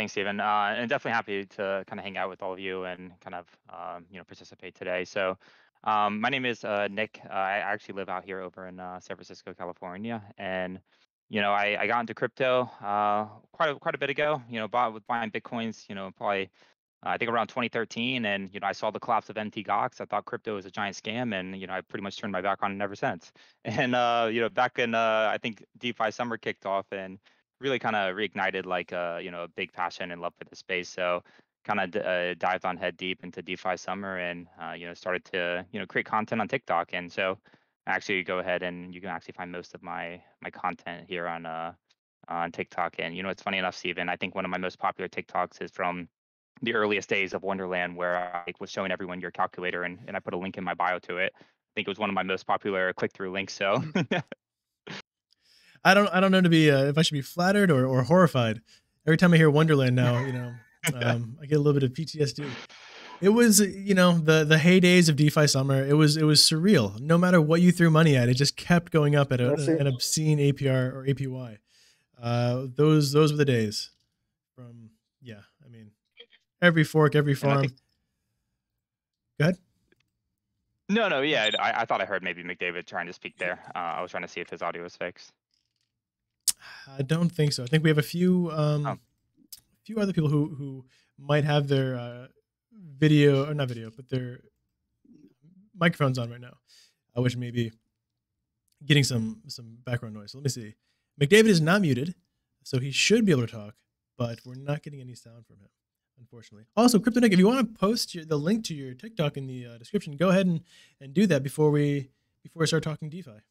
Thanks, Stephen. Uh, and definitely happy to kind of hang out with all of you and kind of um, you know participate today. So, um, my name is uh, Nick. Uh, I actually live out here over in uh, San Francisco, California, and you know I, I got into crypto uh, quite a, quite a bit ago. You know, bought with buying bitcoins. You know, probably I think around 2013, and you know I saw the collapse of Mt. Gox. I thought crypto was a giant scam, and you know I pretty much turned my back on it ever since. And uh, you know back in I think DeFi summer kicked off and really kind of reignited like a you know a big passion and love for the space. So kind of d- uh, dived on head deep into DeFi summer and uh, you know started to you know create content on TikTok. And so actually go ahead and you can actually find most of my my content here on uh on TikTok. And you know it's funny enough, Stephen. I think one of my most popular TikToks is from the earliest days of Wonderland, where I was showing everyone your calculator, and, and I put a link in my bio to it. I think it was one of my most popular click through links. So I don't I don't know to be uh, if I should be flattered or, or horrified. Every time I hear Wonderland now, you know, um, I get a little bit of PTSD. It was you know the the heydays of DeFi summer. It was it was surreal. No matter what you threw money at, it just kept going up at a, an obscene APR or APY. Uh, those those were the days. From yeah, I mean, every fork, every farm. Think- Go ahead. No, no, yeah, I, I thought I heard maybe McDavid trying to speak there. Uh, I was trying to see if his audio was fixed. I don't think so. I think we have a few um, oh. a few other people who who might have their uh, video or not video, but their microphones on right now, uh, which may be getting some some background noise. So let me see. McDavid is not muted, so he should be able to talk, but we're not getting any sound from him, unfortunately. Also, CryptoNick, if you want to post your, the link to your TikTok in the uh, description, go ahead and, and do that before we before we start talking DeFi.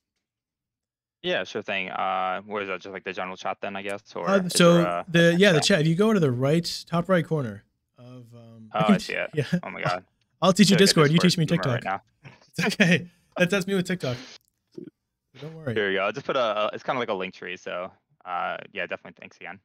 Yeah, sure thing. Uh, where is that? Just like the general chat, then I guess. Or uh, so there, the yeah the chat. If you go to the right top right corner of um, oh, I, I see it. Yeah. Oh my god. I'll teach you Discord. Discord. You teach me TikTok. Right now. It's okay. That's that's me with TikTok. Don't worry. There you go. I'll just put a. It's kind of like a link tree. So uh, yeah, definitely. Thanks again.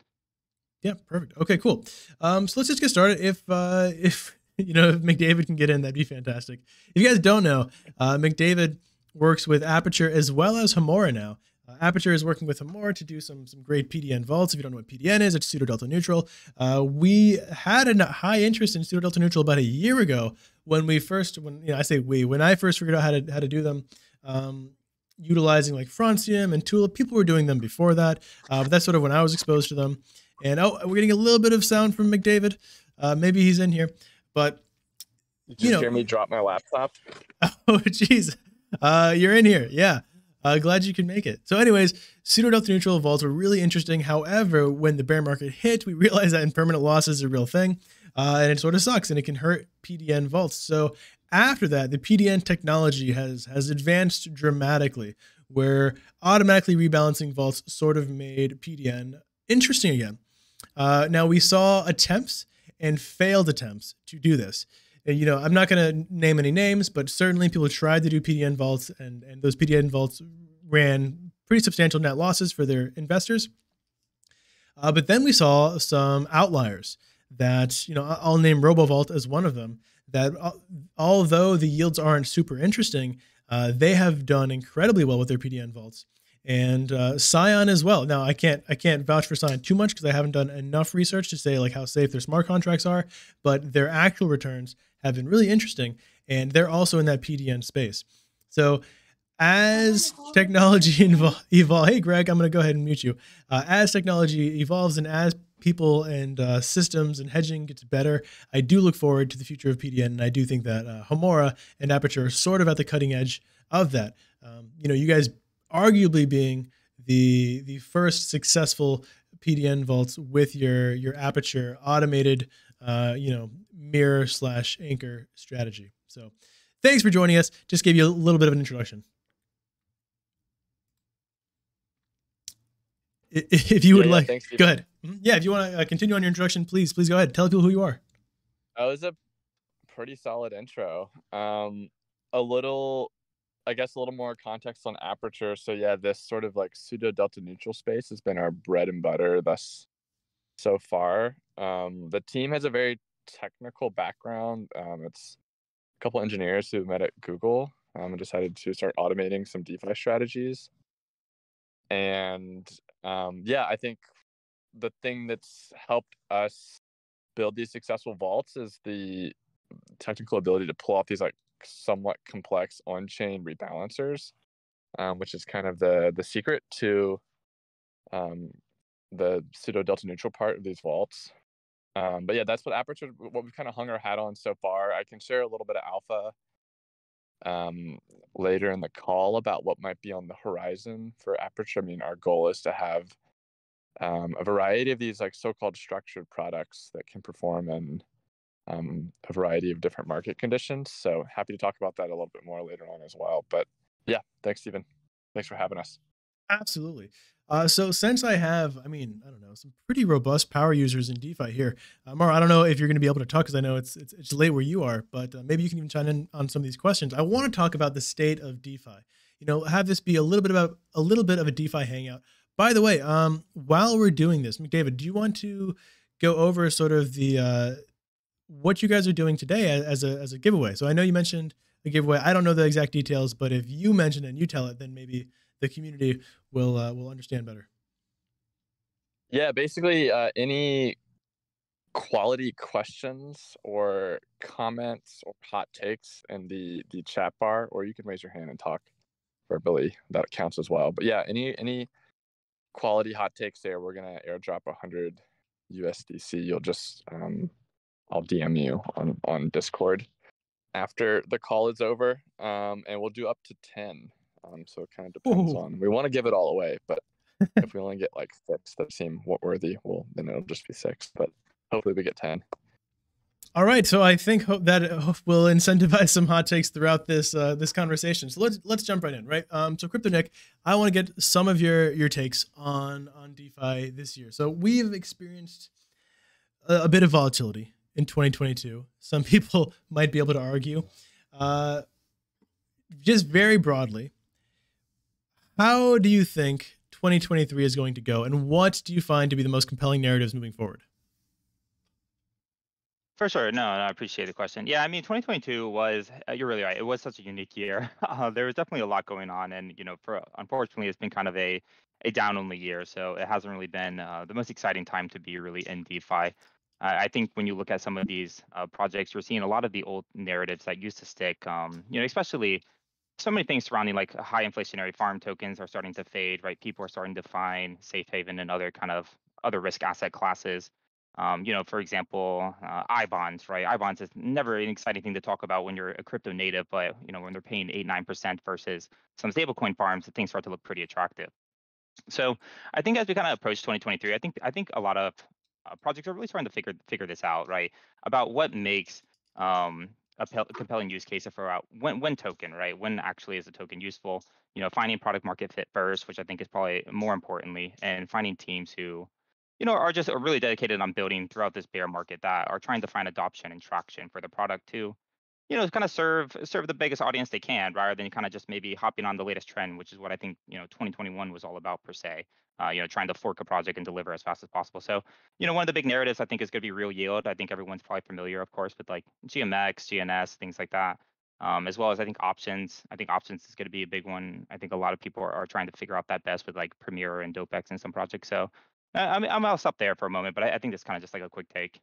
Yeah, perfect. Okay, cool. Um, so let's just get started. If uh, if you know if McDavid can get in, that'd be fantastic. If you guys don't know, uh, McDavid works with Aperture as well as Homora now. Uh, Aperture is working with Homora to do some some great PDN vaults. If you don't know what PDN is, it's pseudo delta neutral. Uh, we had a high interest in pseudo delta neutral about a year ago when we first, when you know, I say we, when I first figured out how to how to do them. Um, utilizing like Francium and Tulip. People were doing them before that, uh, but that's sort of when I was exposed to them. And oh, we're getting a little bit of sound from McDavid. Uh, maybe he's in here, but you, you know, hear me drop my laptop. Oh, jeez. Uh, you're in here. Yeah. Uh, glad you could make it. So, anyways, pseudo delta neutral vaults were really interesting. However, when the bear market hit, we realized that impermanent loss is a real thing, uh, and it sort of sucks, and it can hurt PDN vaults. So, after that, the PDN technology has has advanced dramatically, where automatically rebalancing vaults sort of made PDN interesting again. Uh, now, we saw attempts and failed attempts to do this you know, I'm not going to name any names, but certainly people tried to do PDN vaults, and and those PDN vaults ran pretty substantial net losses for their investors. Uh, but then we saw some outliers that you know I'll name RoboVault as one of them. That uh, although the yields aren't super interesting, uh, they have done incredibly well with their PDN vaults and uh, Scion as well. Now I can't I can't vouch for Scion too much because I haven't done enough research to say like how safe their smart contracts are, but their actual returns have been really interesting, and they're also in that PDN space. So as technology evolve, hey Greg, I'm going to go ahead and mute you. Uh, as technology evolves and as people and uh, systems and hedging gets better, I do look forward to the future of PDN, and I do think that uh, Homora and Aperture are sort of at the cutting edge of that. Um, you know, you guys arguably being the the first successful PDN vaults with your your Aperture automated uh, you know, mirror slash anchor strategy. So thanks for joining us. Just gave you a little bit of an introduction. If you would yeah, like, thanks, go ahead. Mm-hmm. Yeah, if you want to uh, continue on your introduction, please, please go ahead. Tell people who you are. That was a pretty solid intro. Um, a little, I guess, a little more context on aperture. So yeah, this sort of like pseudo delta neutral space has been our bread and butter thus so far. Um, the team has a very technical background. Um, it's a couple engineers who met at Google um, and decided to start automating some DeFi strategies. And um, yeah, I think the thing that's helped us build these successful vaults is the technical ability to pull off these like somewhat complex on-chain rebalancers, um, which is kind of the the secret to um, the pseudo delta neutral part of these vaults. Um, but yeah, that's what Aperture, what we've kind of hung our hat on so far. I can share a little bit of alpha um, later in the call about what might be on the horizon for Aperture. I mean, our goal is to have um, a variety of these like so-called structured products that can perform in um, a variety of different market conditions. So happy to talk about that a little bit more later on as well. But yeah, thanks, Stephen. Thanks for having us. Absolutely. Uh, so since I have, I mean, I don't know, some pretty robust power users in DeFi here, uh, I don't know if you're going to be able to talk because I know it's, it's, it's late where you are, but uh, maybe you can even chime in on some of these questions. I want to talk about the state of DeFi. You know, have this be a little bit about a little bit of a DeFi hangout. By the way, um, while we're doing this, McDavid, do you want to go over sort of the uh, what you guys are doing today as a as a giveaway? So I know you mentioned a giveaway. I don't know the exact details, but if you mention it and you tell it, then maybe the community will uh, will understand better. Yeah, basically, uh, any quality questions or comments or hot takes in the the chat bar, or you can raise your hand and talk verbally. That counts as well. But yeah, any any quality hot takes there, we're gonna airdrop a hundred USDC. You'll just um, I'll DM you on on Discord after the call is over, um, and we'll do up to ten. Um, so it kind of depends Ooh. on. We want to give it all away, but if we only get like six that seem what worthy, well, then it'll just be six. But hopefully, we get ten. All right, so I think that will incentivize some hot takes throughout this uh, this conversation. So let's let's jump right in, right? Um, so Crypto Nick, I want to get some of your your takes on on DeFi this year. So we've experienced a, a bit of volatility in 2022. Some people might be able to argue, uh, just very broadly, how do you think 2023 is going to go, and what do you find to be the most compelling narratives moving forward? For sure. No, no, I appreciate the question. Yeah, I mean, 2022 was, uh, you're really right. It was such a unique year. Uh, there was definitely a lot going on. And, you know, for unfortunately, it's been kind of a, a down only year. So it hasn't really been uh, the most exciting time to be really in DeFi. I think when you look at some of these uh, projects, you're seeing a lot of the old narratives that used to stick. Um, you know, especially so many things surrounding like high inflationary farm tokens are starting to fade, right? People are starting to find safe haven and other kind of other risk asset classes. Um, you know, for example, uh, I bonds, right? I bonds is never an exciting thing to talk about when you're a crypto native, but you know, when they're paying eight nine percent versus some stablecoin farms, things start to look pretty attractive. So I think as we kind of approach 2023, I think I think a lot of uh, projects are really starting to figure figure this out, right? About what makes um, a compelling use case for uh, when when token, right? When actually is a token useful? You know, finding product market fit first, which I think is probably more importantly, and finding teams who, you know, are just really dedicated on building throughout this bear market that are trying to find adoption and traction for the product too you know, kind of serve serve the biggest audience they can, rather than kind of just maybe hopping on the latest trend, which is what I think you know 2021 was all about per se. Uh, you know, trying to fork a project and deliver as fast as possible. So, you know, one of the big narratives I think is going to be real yield. I think everyone's probably familiar, of course, with like GMX, GNS, things like that. Um, as well as I think options. I think options is going to be a big one. I think a lot of people are, are trying to figure out that best with like Premia and Dopex and some projects. So, I I'm, I'll stop there for a moment, but I, I think that's kind of just like a quick take.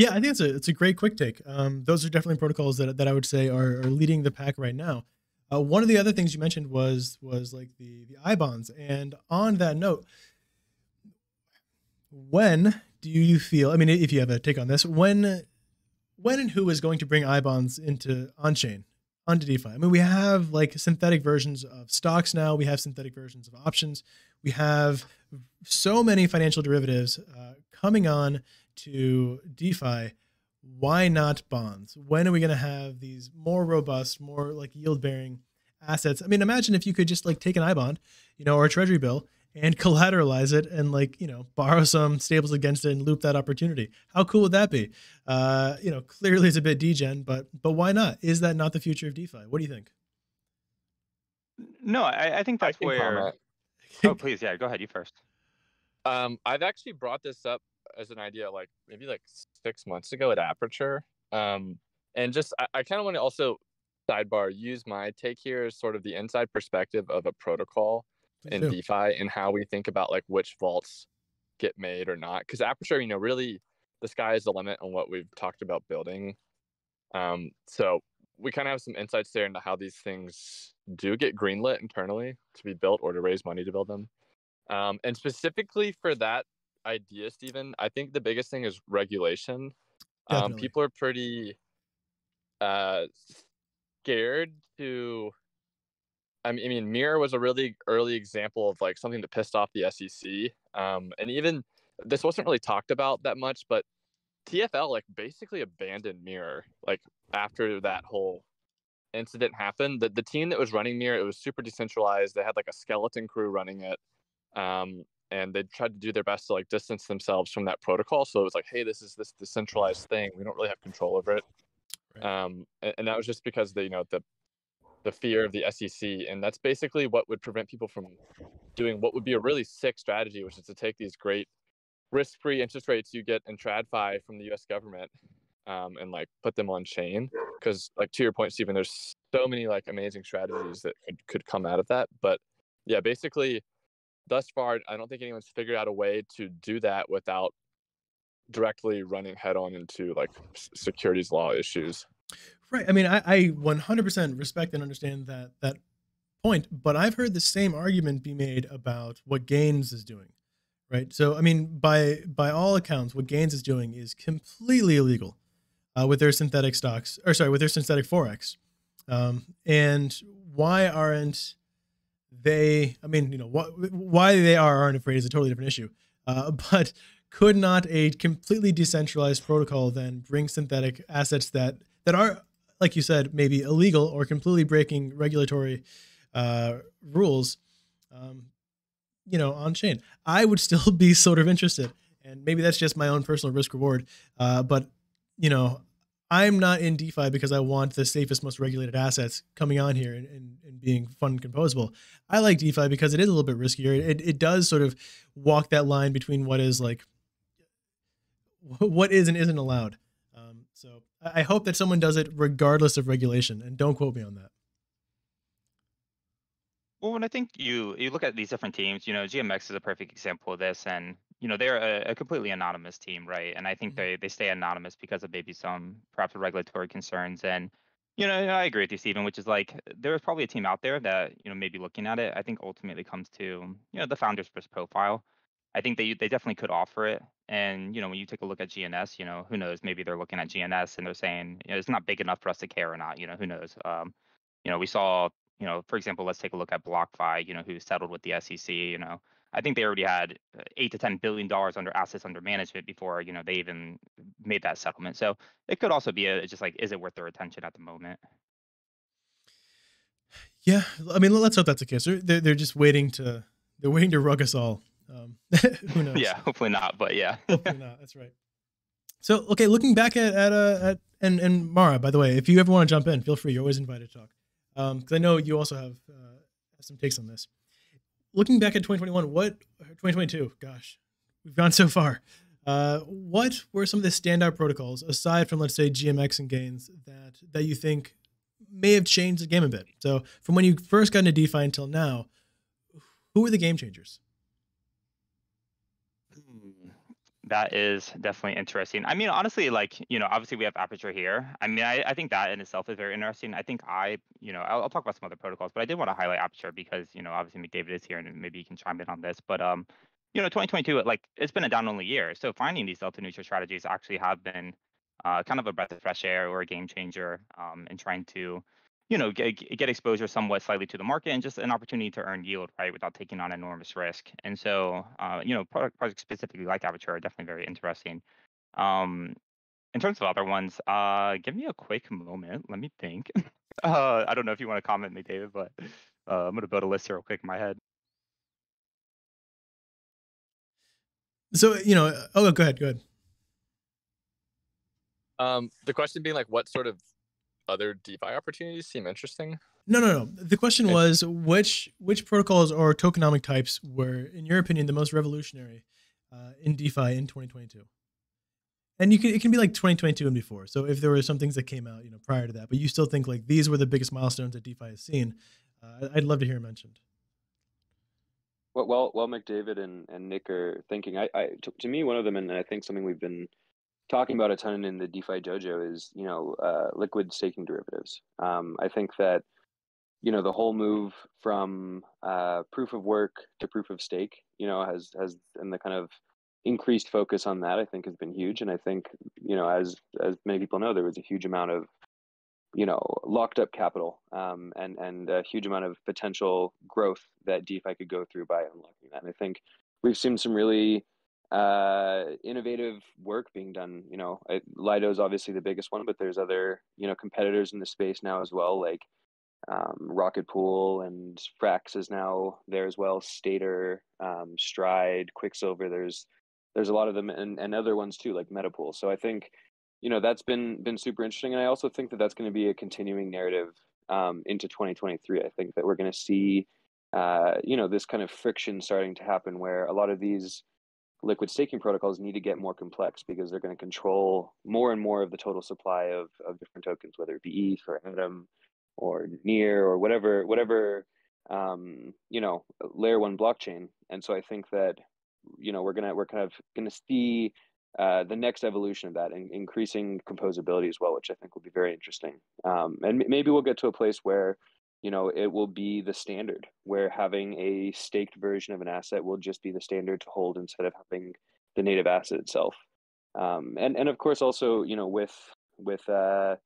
Yeah, I think it's a it's a great quick take. Um, those are definitely protocols that, that I would say are, are leading the pack right now. Uh, one of the other things you mentioned was was like the the I bonds, and on that note, when do you feel? I mean, if you have a take on this, when when and who is going to bring I bonds into on chain onto DeFi? I mean, we have like synthetic versions of stocks now. We have synthetic versions of options. We have so many financial derivatives uh, coming on to DeFi, why not bonds? When are we going to have these more robust, more like yield bearing assets? I mean, imagine if you could just like take an I bond, you know, or a treasury bill and collateralize it and like, you know, borrow some stables against it and loop that opportunity. How cool would that be? Uh, you know, clearly it's a bit degen, but but why not? Is that not the future of DeFi? What do you think? No, I, I think that's I where. oh, please, yeah, go ahead. You first. Um, I've actually brought this up as an idea like maybe like six months ago at Aperture. Um, and just I, I kind of want to also sidebar use my take here as sort of the inside perspective of a protocol in DeFi and how we think about like which vaults get made or not. Because Aperture, you know, really the sky is the limit on what we've talked about building. Um, so we kind of have some insights there into how these things do get greenlit internally to be built or to raise money to build them. Um, and specifically for that idea, Stephen, I think the biggest thing is regulation. Um, people are pretty uh, scared to. I mean, I mean, Mirror was a really early example of like something that pissed off the SEC. Um, and even this wasn't really talked about that much, but TFL like basically abandoned Mirror like after that whole incident happened. The the team that was running Mirror, it was super decentralized. They had like a skeleton crew running it. Um, and they tried to do their best to like distance themselves from that protocol. So it was like, hey, this is this decentralized thing. We don't really have control over it. Right. Um, and, and that was just because the you know the the fear of the SEC, and that's basically what would prevent people from doing what would be a really sick strategy, which is to take these great risk-free interest rates you get in TradFi from the U.S. government um, and like put them on chain. Because like to your point, Stephen, there's so many like amazing strategies that could could come out of that. But yeah, basically, thus far, I don't think anyone's figured out a way to do that without directly running head on into like securities law issues. Right. I mean, I, I 100% respect and understand that that point, but I've heard the same argument be made about what Gains is doing. Right. So, I mean, by by all accounts, what Gains is doing is completely illegal uh, with their synthetic stocks, or sorry, with their synthetic forex. Um, and why aren't they? I mean, you know, wh- why they are aren't afraid is a totally different issue. Uh, but could not a completely decentralized protocol then bring synthetic assets that that are like you said, maybe illegal or completely breaking regulatory uh, rules, um, you know, on chain. I would still be sort of interested, and maybe that's just my own personal risk reward. Uh, but you know, I'm not in DeFi because I want the safest, most regulated assets coming on here and, and, and, being fun and composable. I like DeFi because it is a little bit riskier. It, it does sort of walk that line between what is like, what is and isn't allowed. Um, so I hope that someone does it regardless of regulation, and don't quote me on that. Well, when I think you you look at these different teams, you know, GMX is a perfect example of this, and you know they're a, a completely anonymous team, right? And I think mm-hmm. they they stay anonymous because of maybe some perhaps regulatory concerns. And you know, I agree with you, Stephen, which is like there's probably a team out there that you know maybe looking at it. I think ultimately comes to you know the founder's risk profile. I think they they definitely could offer it. And you know, when you take a look at GNS, you know, who knows? Maybe they're looking at GNS and they're saying, you know, it's not big enough for us to care or not. You know, who knows? Um, you know, we saw, you know, for example, let's take a look at BlockFi. You know, who settled with the SEC. You know, I think they already had uh, eight to ten billion dollars under assets under management before you know they even made that settlement. So it could also be a, just like, is it worth their attention at the moment? Yeah, I mean, let's hope that's the case. They're they're just waiting to they're waiting to rug us all um, who knows? Yeah, hopefully not, but yeah. hopefully not. That's right. So, okay, looking back at at, uh, at and and Mara, by the way, if you ever want to jump in, feel free. You're always invited to talk, because um, I know you also have uh, some takes on this. Looking back at 2021, what 2022? Gosh, we've gone so far. Uh, what were some of the standout protocols aside from let's say GMX and Gains that that you think may have changed the game a bit? So, from when you first got into DeFi until now, who were the game changers? That is definitely interesting. I mean, honestly, like, you know, obviously we have Aperture here. I mean, I, I think that in itself is very interesting. I think I, you know, I'll, I'll talk about some other protocols, but I did want to highlight Aperture because, you know, obviously McDavid is here and maybe you can chime in on this. But, um, you know, 2022, like, it's been a down only year. So finding these delta neutral strategies actually have been uh, kind of a breath of fresh air or a game changer um, in trying to, you know, get, get exposure somewhat slightly to the market and just an opportunity to earn yield, right, without taking on enormous risk. And so, uh, you know, product projects specifically like Aperture are definitely very interesting. Um, in terms of other ones, uh, give me a quick moment. Let me think. uh, I don't know if you want to comment McDavid, but uh, I'm going to build a list here real quick in my head. So, you know, oh, go ahead, go ahead. Um, the question being like, what sort of other DeFi opportunities seem interesting? No, no, no. The question was which which protocols or tokenomic types were, in your opinion, the most revolutionary uh, in DeFi in 2022? And you can it can be like 2022 and before. So if there were some things that came out, you know, prior to that, but you still think like these were the biggest milestones that DeFi has seen, uh, I'd love to hear mentioned. Well, well, well, McDavid and, and Nick are thinking. I, I to, to me, one of them, and I think something we've been talking about a ton in the DeFi dojo is you know uh, liquid staking derivatives. Um, I think that you know the whole move from uh, proof of work to proof of stake, you know, has has and the kind of increased focus on that, I think, has been huge. And I think you know, as as many people know, there was a huge amount of you know locked up capital um, and and a huge amount of potential growth that DeFi could go through by unlocking that. And I think we've seen some really uh, innovative work being done. You know, Lido is obviously the biggest one, but there's other you know competitors in the space now as well, like um, Rocket Pool and Frax is now there as well. Stader, um, Stride, Quicksilver. There's there's a lot of them and, and other ones too, like Metapool. So I think you know that's been been super interesting and i also think that that's going to be a continuing narrative um, into 2023 i think that we're going to see uh, you know this kind of friction starting to happen where a lot of these liquid staking protocols need to get more complex because they're going to control more and more of the total supply of, of different tokens whether it be eth or atom or near or whatever whatever um, you know layer one blockchain and so i think that you know we're gonna we're kind of gonna see uh, the next evolution of that and increasing composability as well, which I think will be very interesting. Um, and maybe we'll get to a place where, you know, it will be the standard where having a staked version of an asset will just be the standard to hold instead of having the native asset itself. Um, and and of course also you know with with uh,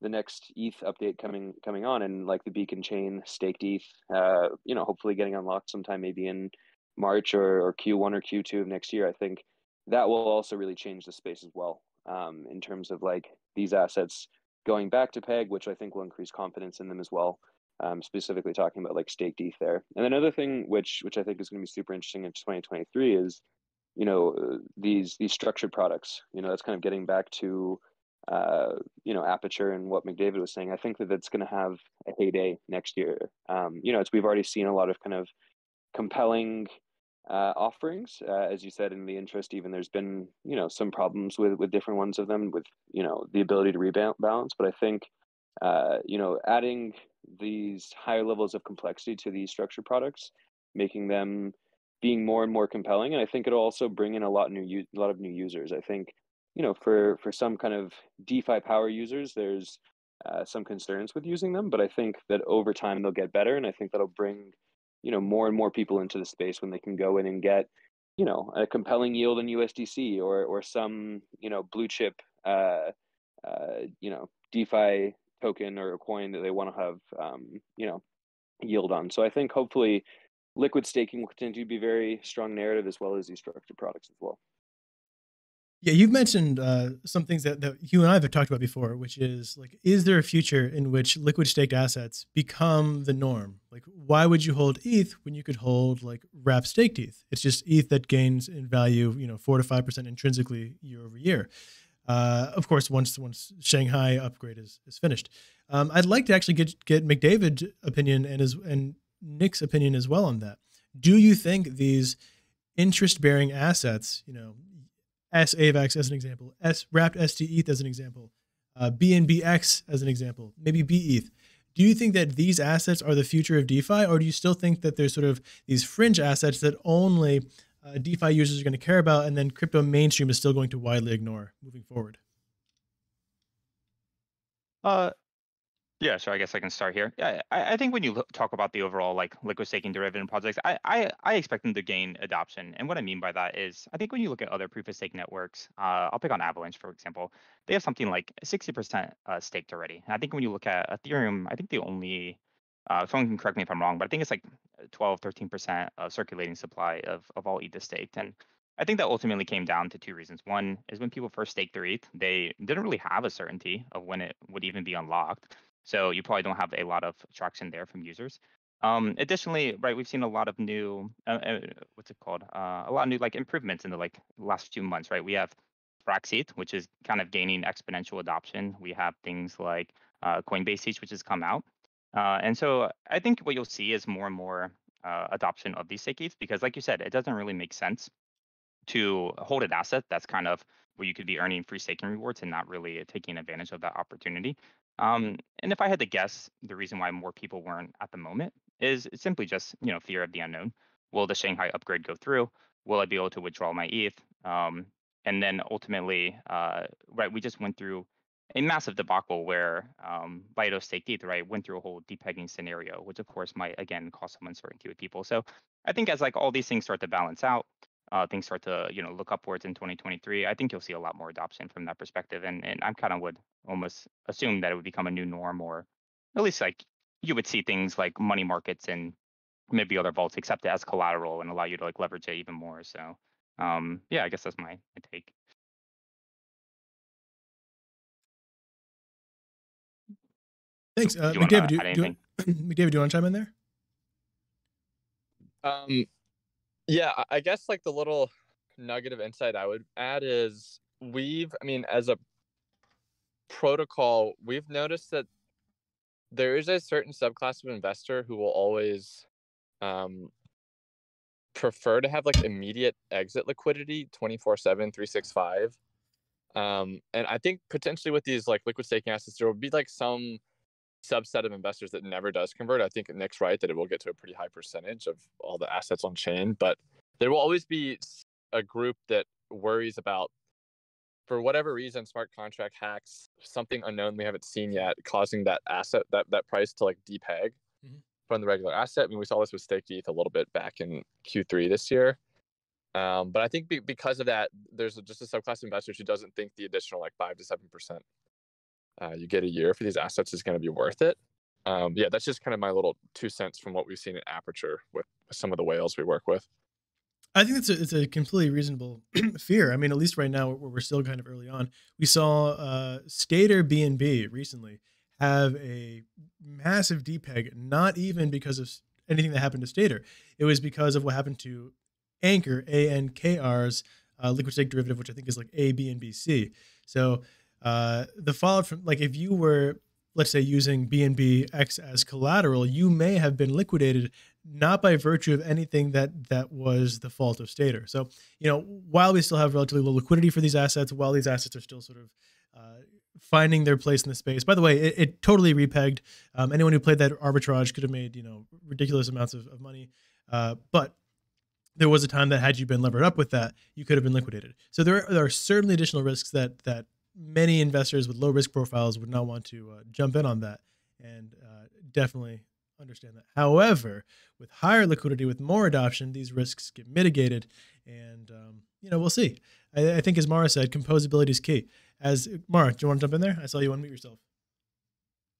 the next ETH update coming coming on and like the Beacon chain staked ETH, uh, you know, hopefully getting unlocked sometime maybe in March or, or Q1 or Q2 of next year. I think that will also really change the space as well um, in terms of like these assets going back to peg which i think will increase confidence in them as well um, specifically talking about like staked ETH there and another thing which which i think is going to be super interesting in 2023 is you know uh, these these structured products you know that's kind of getting back to uh, you know aperture and what mcdavid was saying i think that that's going to have a heyday next year um, you know it's we've already seen a lot of kind of compelling uh, offerings. Uh, as you said in the intro, Stephen, there's been you know some problems with with different ones of them with you know the ability to rebalance. But I think uh, you know adding these higher levels of complexity to these structured products, making them being more and more compelling, and I think it'll also bring in a lot new a lot of new users. I think you know for for some kind of DeFi power users, there's uh, some concerns with using them, but I think that over time they'll get better, and I think that'll bring you know more and more people into the space when they can go in and get you know a compelling yield in USDC or or some you know blue chip uh, uh, you know DeFi token or a coin that they want to have um, you know yield on. So I think hopefully liquid staking will continue to be very strong narrative as well as these structured products as well. Yeah, you've mentioned uh, some things that, that you and I have talked about before, which is like, is there a future in which liquid staked assets become the norm? Like, why would you hold ETH when you could hold like wrap staked ETH? It's just ETH that gains in value, you know, four to five percent intrinsically year over year. Uh, of course, once once Shanghai upgrade is is finished, um, I'd like to actually get get McDavid's opinion and his and Nick's opinion as well on that. Do you think these interest bearing assets, you know, S AVAX as an example, S wrapped ST as an example, uh, BNBX as an example, maybe BETH. Do you think that these assets are the future of DeFi, or do you still think that there's sort of these fringe assets that only uh, DeFi users are going to care about, and then crypto mainstream is still going to widely ignore moving forward? Uh, yeah, so I guess I can start here. Yeah, I, I think when you look, talk about the overall like liquid staking derivative projects, I, I I expect them to gain adoption. And what I mean by that is, I think when you look at other proof of stake networks, uh, I'll pick on Avalanche for example. They have something like 60% uh, staked already. And I think when you look at Ethereum, I think the only uh, someone can correct me if I'm wrong, but I think it's like 12, 13% of circulating supply of of all ETH staked. And I think that ultimately came down to two reasons. One is when people first staked their ETH, they didn't really have a certainty of when it would even be unlocked. So you probably don't have a lot of traction there from users. Um, additionally, right, we've seen a lot of new, uh, uh, what's it called? Uh, a lot of new like improvements in the like last few months, right? We have Fraxeth, which is kind of gaining exponential adoption. We have things like uh, Coinbase ETH, which has come out. Uh, and so I think what you'll see is more and more uh, adoption of these stake because, like you said, it doesn't really make sense to hold an asset that's kind of where you could be earning free staking rewards and not really taking advantage of that opportunity. Um, and if I had to guess, the reason why more people weren't at the moment is simply just you know fear of the unknown. will the Shanghai upgrade go through? Will I be able to withdraw my ETH? Um, and then ultimately, uh, right, we just went through a massive debacle where um, Lido staked ETH, right, went through a whole depegging scenario, which of course might again cause some uncertainty with people. So I think as like all these things start to balance out, uh, things start to you know look upwards in 2023, I think you'll see a lot more adoption from that perspective. And and I'm kind of would almost assume that it would become a new norm, or at least like you would see things like money markets and maybe other vaults accept it as collateral and allow you to like leverage it even more. So um, yeah, I guess that's my, my take. Thanks, uh, Do you wanna McDavid. Do, do. McDavid, do you want to chime in there? Um, yeah, I- I guess like the little nugget of insight I would add is we've, I mean, as a protocol, we've noticed that there is a certain subclass of investor who will always um, prefer to have like immediate exit liquidity 24 7 365 um, and i think potentially with these like liquid staking assets there will be like some subset of investors that never does convert i think nick's right that it will get to a pretty high percentage of all the assets on chain but there will always be a group that worries about for whatever reason smart contract hacks something unknown we haven't seen yet causing that asset that that price to like depeg Mhm. from the regular asset i mean we saw this with staked eth a little bit back in q3 this year um, but i think be, because of that there's a, just a subclass of investors who doesn't think the additional like 5 to 7 percent uh, you get a year for these assets is going to be worth it um, yeah that's just kind of my little two cents from what we've seen in aperture with, some of the whales we work with I think it's a, it's a completely reasonable fear. I mean, at least right now, where we're still kind of early on, we saw uh, Stader BNB recently have a massive depeg, not even because of anything that happened to Stader. It was because of what happened to Ankr, ANKR's uh, liquid stake derivative, which I think is like aBNBc. So uh, the fallout from, like, if you were, let's say, using BNBX as collateral, you may have been liquidated not by virtue of anything that that was the fault of Stader. So, you know, while we still have relatively low liquidity for these assets, while these assets are still sort of uh, finding their place in the space. By the way, it, it totally repegged. Um, anyone who played that arbitrage could have made you know ridiculous amounts of, of money, uh, but there was a time that had you been levered up with that, you could have been liquidated. So there are, there are certainly additional risks that that many investors with low risk profiles would not want to uh, jump in on that, and uh, definitely understand that. However, with higher liquidity, with more adoption, these risks get mitigated, and um, you know we'll see. I, I think, as Mara said, composability is key. As Mara, do you want to jump in there? I saw you unmute yourself.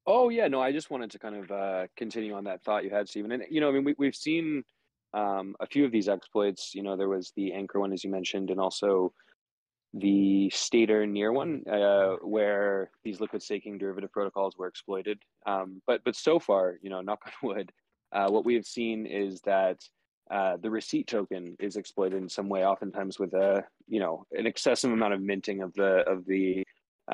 Oh yeah, no, I just wanted to kind of uh, continue on that thought you had, Stephen. And you know, I mean, we we've seen um, a few of these exploits. You know, there was the ankr one, as you mentioned, and also the stader near one, uh, where these liquid staking derivative protocols were exploited. Um, but but so far, you know, knock on wood, uh, what we have seen is that uh, the receipt token is exploited in some way, oftentimes with a you know an excessive amount of minting of the of the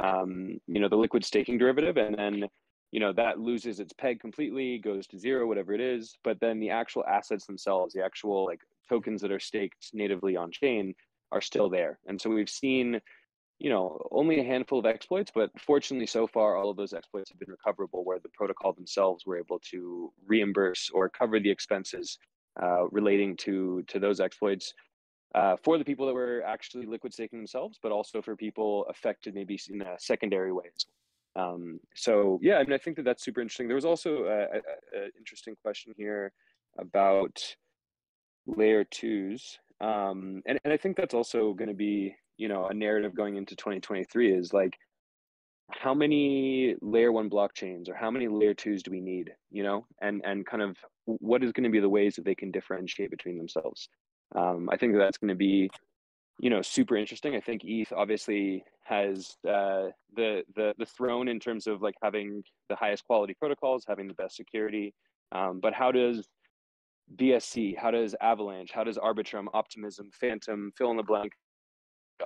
um, you know the liquid staking derivative, and then you know that loses its peg completely, goes to zero, whatever it is. But then the actual assets themselves, the actual like tokens that are staked natively on chain, are still there. And so we've seen you know only a handful of exploits but fortunately so far all of those exploits have been recoverable where the protocol themselves were able to reimburse or cover the expenses uh, relating to to those exploits uh, for the people that were actually liquid staking themselves but also for people affected maybe in a secondary way um, so yeah i mean i think that that's super interesting. There was also an interesting question here about layer twos um, and, and i think that's also going to be you know a narrative going into 2023 is like how many layer one blockchains or how many layer twos do we need you know? And and kind of what is going to be the ways that they can differentiate between themselves? Um, i think that that's going to be you know super interesting. I think eth obviously has uh, the the the throne in terms of like having the highest quality protocols having the best security. Um, but how does bsc how does avalanche how does arbitrum optimism fantom fill in the blank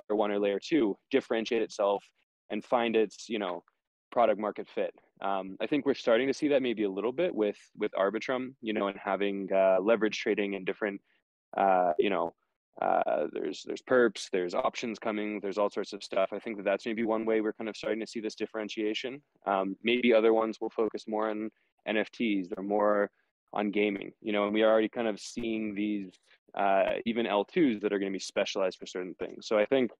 or one or layer two differentiate itself and find its you know product market fit? Um, i think we're starting to see that maybe a little bit with with arbitrum you know and having uh, leverage trading and different uh, you know uh, there's there's perps there's options coming there's all sorts of stuff. I think that that's maybe one way we're kind of starting to see this differentiation. Um, maybe other ones will focus more on nfts they're more on gaming. You know, and we are already kind of seeing these uh, even L2s that are going to be specialized for certain things. So I think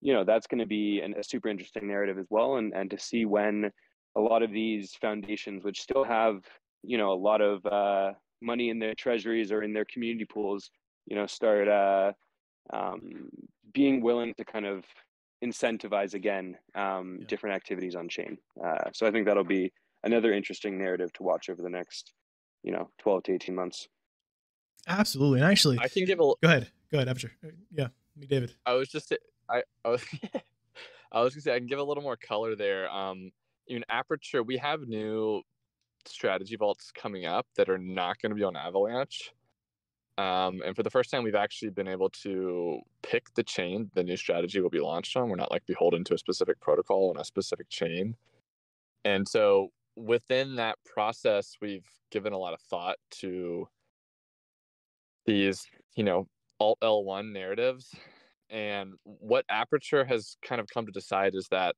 you know that's going to be an, a super interesting narrative as well, and and to see when a lot of these foundations, which still have you know a lot of uh, money in their treasuries or in their community pools, you know, start uh, um, being willing to kind of incentivize again um, yeah. different activities on chain. Uh, so I think that'll be another interesting narrative to watch over the next, you know, 12 to 18 months. Absolutely. And actually, I can give a go ahead. Go ahead, Aperture. Uh, yeah, me, David. I was just, I, I was, I was gonna say I can give a little more color there. Um, in Aperture, we have new strategy vaults coming up that are not going to be on Avalanche. Um, and for the first time, we've actually been able to pick the chain the new strategy will be launched on. We're not like beholden to a specific protocol and a specific chain. And so within that process, we've given a lot of thought to these, you know, alt L1 narratives. And what Aperture has kind of come to decide is that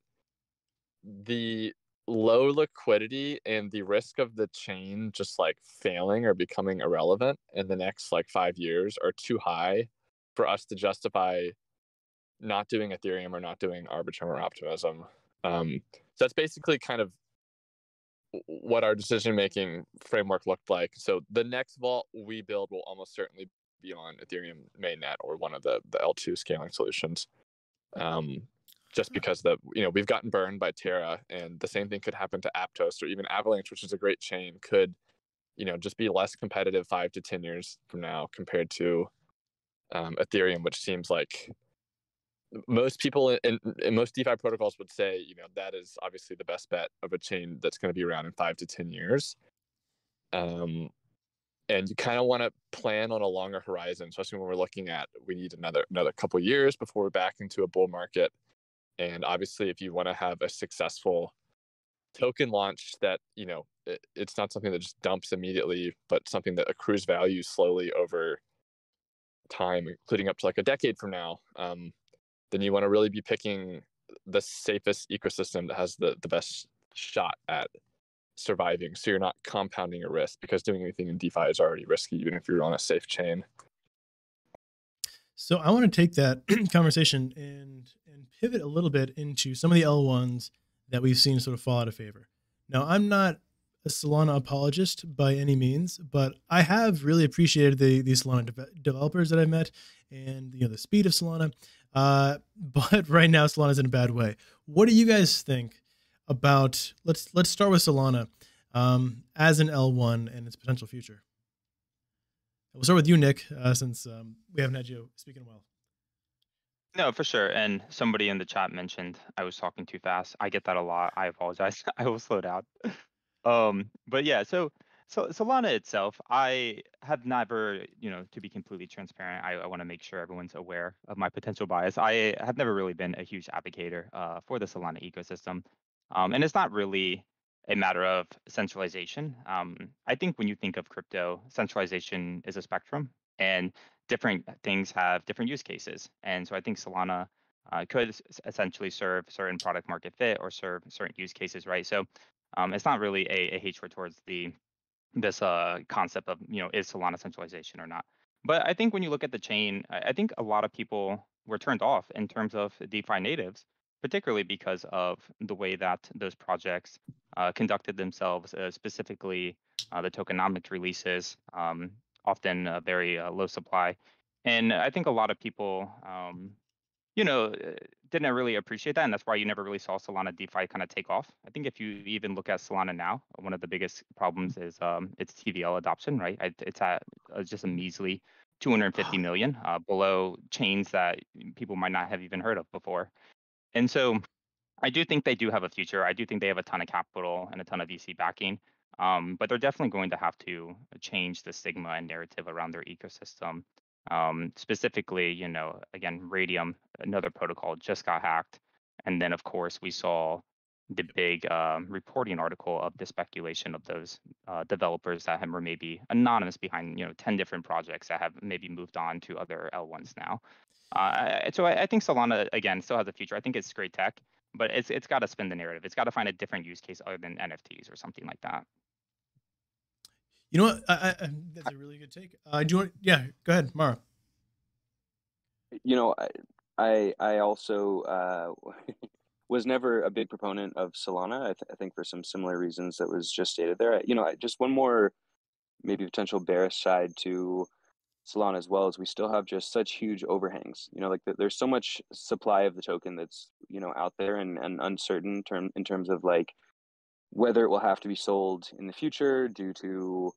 the low liquidity and the risk of the chain just like failing or becoming irrelevant in the next like five years are too high for us to justify not doing Ethereum or not doing Arbitrum or Optimism. Um, so that's basically kind of what our decision making framework looked like. So the next vault we build will almost certainly be on Ethereum mainnet or one of the the L2 scaling solutions. Um, just because the you know we've gotten burned by Terra, and the same thing could happen to Aptos or even Avalanche, which is a great chain, could you know just be less competitive five to ten years from now compared to um, Ethereum, which seems like most people in, in, most DeFi protocols would say, you know, that is obviously the best bet of a chain that's going to be around in five to ten years. Um, and you kind of want to plan on a longer horizon, especially when we're looking at we need another another couple years before we're back into a bull market. And obviously, if you want to have a successful token launch that, you know, it, it's not something that just dumps immediately, but something that accrues value slowly over time, including up to like a decade from now, um, then you want to really be picking the safest ecosystem that has the, the best shot at surviving. So you're not compounding your risk because doing anything in DeFi is already risky, even if you're on a safe chain. So I want to take that conversation and and pivot a little bit into some of the L1s that we've seen sort of fall out of favor. Now, I'm not a Solana apologist by any means, but I have really appreciated the the Solana de- developers that I've met and you know the speed of Solana. Uh, but right now, Solana's in a bad way. What do you guys think about? Let's let's start with Solana um, as an L1 and its potential future. We'll start with you, Nick, uh, since um, we haven't had you speaking well. No, for sure. And somebody in the chat mentioned I was talking too fast. I get that a lot. I apologize. I will slow down. um, but yeah, so so Solana itself, I have never, you know, to be completely transparent, I, I want to make sure everyone's aware of my potential bias. I have never really been a huge advocator uh, for the Solana ecosystem, um, and it's not really a matter of centralization. Um, I think when you think of crypto, centralization is a spectrum, and different things have different use cases. And so I think Solana uh, could essentially serve certain product market fit or serve certain use cases, right? So um, it's not really a, a hatred towards the this uh, concept of you know is Solana centralization or not. But I think when you look at the chain, I think a lot of people were turned off in terms of DeFi natives particularly because of the way that those projects uh, conducted themselves, uh, specifically uh, the tokenomics releases, um, often very uh, low supply. And I think a lot of people, um, you know, uh, didn't really appreciate that, and that's why you never really saw Solana DeFi kind of take off. I think if you even look at Solana now, one of the biggest problems is um, its TVL adoption, right? It's at uh, just a measly 250 million, below chains that people might not have even heard of before. And so I do think they do have a future. I do think they have a ton of capital and a ton of VC backing. Um, but they're definitely going to have to change the stigma and narrative around their ecosystem. Um, specifically, you know, again, Raydium, another protocol, just got hacked. And then, of course, we saw the big um, reporting article of the speculation of those uh, developers that have, were maybe anonymous behind, you know, 10 different projects that have maybe moved on to other L1s now. Uh, so I, I, think Solana again still has a future. I think it's great tech, but it's it's got to spin the narrative. It's got to find a different use case other than NFTs or something like that. You know what? I, I, that's a really good take. Uh, do you want? Yeah, go ahead, Mara. You know, I I, also uh, was never a big proponent of Solana. I, th- I, think for some similar reasons that was just stated there. You know, just one more maybe potential bearish side to Solana as well is we still have just such huge overhangs. You know, like there's so much supply of the token that's you know out there and, and uncertain term in terms of like whether it will have to be sold in the future due to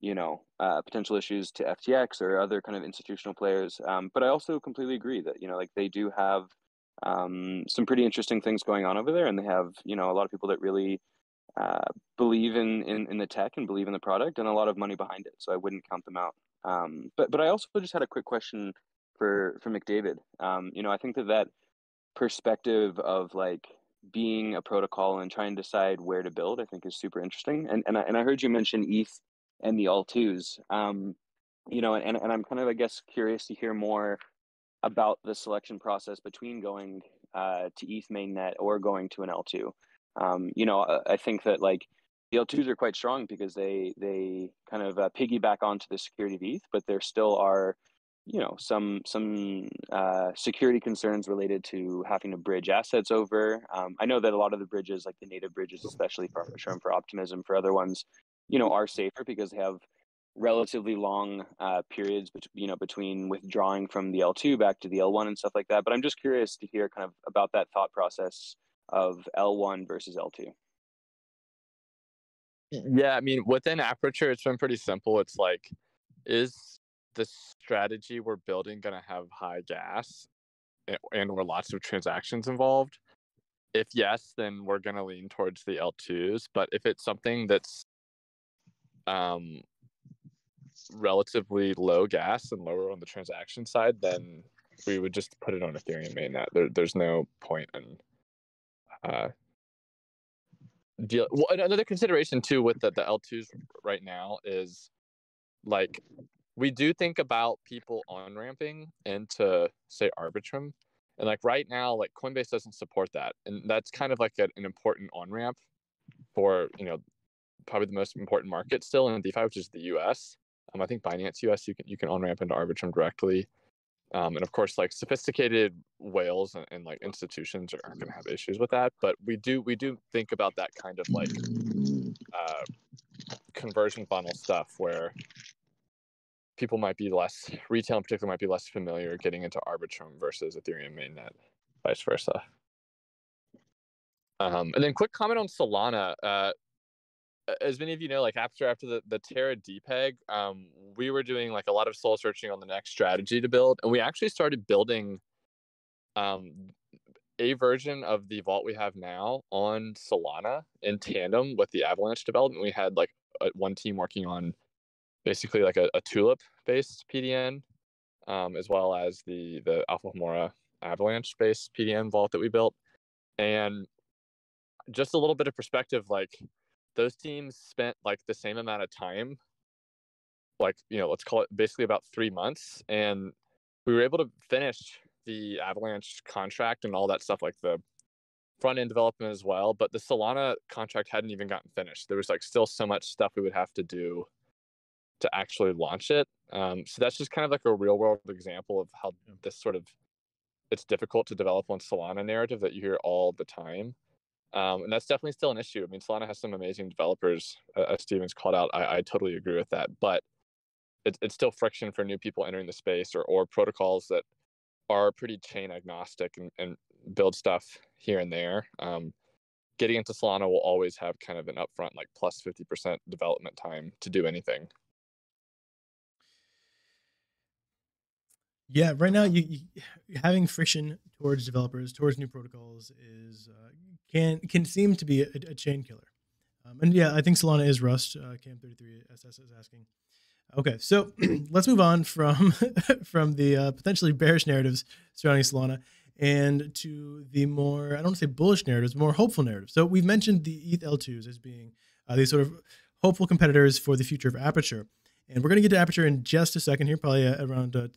you know uh, potential issues to FTX or other kind of institutional players. Um, but I also completely agree that you know like they do have um, some pretty interesting things going on over there, and they have you know a lot of people that really uh, believe in, in in the tech and believe in the product, and a lot of money behind it. So I wouldn't count them out. Um, but but I also just had a quick question for for McDavid. Um, you know, I think that that perspective of like being a protocol and trying to decide where to build, I think is super interesting. And and I, and I heard you mention ETH and the L2s. Um, you know, and and I'm kind of I guess curious to hear more about the selection process between going uh, to ETH mainnet or going to an L2. Um, you know, I, I think that like the L2s are quite strong because they they kind of uh, piggyback onto the security of ETH, but there still are you know some some uh, security concerns related to having to bridge assets over. Um, I know that a lot of the bridges, like the native bridges, especially for Arbitrum, for Optimism, for other ones, you know, are safer because they have relatively long uh, periods, bet- you know, between withdrawing from the L2 back to the L1 and stuff like that. But I'm just curious to hear kind of about that thought process of L1 versus L2. Yeah, I mean, within Aperture, it's been pretty simple. It's like, is the strategy we're building going to have high gas and, and or lots of transactions involved? If yes, then we're going to lean towards the L2s. But if it's something that's um, relatively low gas and lower on the transaction side, then we would just put it on Ethereum mainnet. There, there's no point in uh, deal. Well, another consideration too with the, the L2s right now is like we do think about people on ramping into say Arbitrum. And like right now, like Coinbase doesn't support that. And that's kind of like an important on ramp for, you know, probably the most important market still in DeFi, which is the US. Um, I think Binance US you can you can on ramp into Arbitrum directly. Um, and of course, like sophisticated whales and, and like institutions are, are going to have issues with that. But we do we do think about that kind of like uh, conversion funnel stuff where people might be less retail in particular might be less familiar getting into Arbitrum versus Ethereum mainnet, vice versa. Um, and then quick comment on Solana. Uh, as many of you know, like after after the, the Terra depeg, um, we were doing like a lot of soul searching on the next strategy to build, and we actually started building um, a version of the vault we have now on Solana in tandem with the Avalanche development. We had like a, one team working on basically like a, a tulip based PDN, um, as well as the the Alpha Homora Avalanche based PDN vault that we built, and just a little bit of perspective, like those teams spent like the same amount of time like you know let's call it basically about three months and we were able to finish the avalanche contract and all that stuff like the front end development as well but the solana contract hadn't even gotten finished. There was like still so much stuff we would have to do to actually launch it um, so that's just kind of like a real world example of how this sort of it's difficult to develop on solana narrative that you hear all the time um, and that's definitely still an issue. I mean, Solana has some amazing developers, uh, as Stevens called out. I, I totally agree with that, but it, it's still friction for new people entering the space or, or protocols that are pretty chain agnostic and, and build stuff here and there. Um, getting into Solana will always have kind of an upfront, like plus 50% development time to do anything. Yeah, right now you, you, having friction towards developers, towards new protocols is uh, can can seem to be a, a chain killer. Um, and yeah, I think Solana is Rust. Uh, Cam33 SS is asking. Okay, so let's move on from from the uh, potentially bearish narratives surrounding Solana and to the more I don't want to say bullish narratives, more hopeful narratives. So we've mentioned the ETH L2s as being uh, these sort of hopeful competitors for the future of Aperture, and we're going to get to Aperture in just a second here, probably uh, around uh,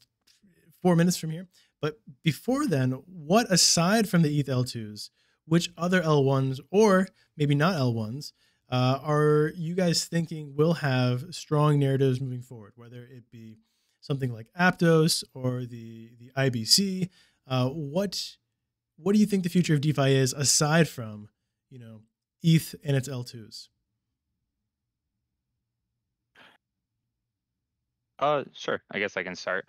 four minutes from here. But before then, what aside from the ETH L2s, which other L1s or maybe not L1s uh, are you guys thinking will have strong narratives moving forward, whether it be something like Aptos or the the IBC? Uh, what what do you think the future of DeFi is aside from you know ETH and its L2s? Uh, sure. I guess I can start.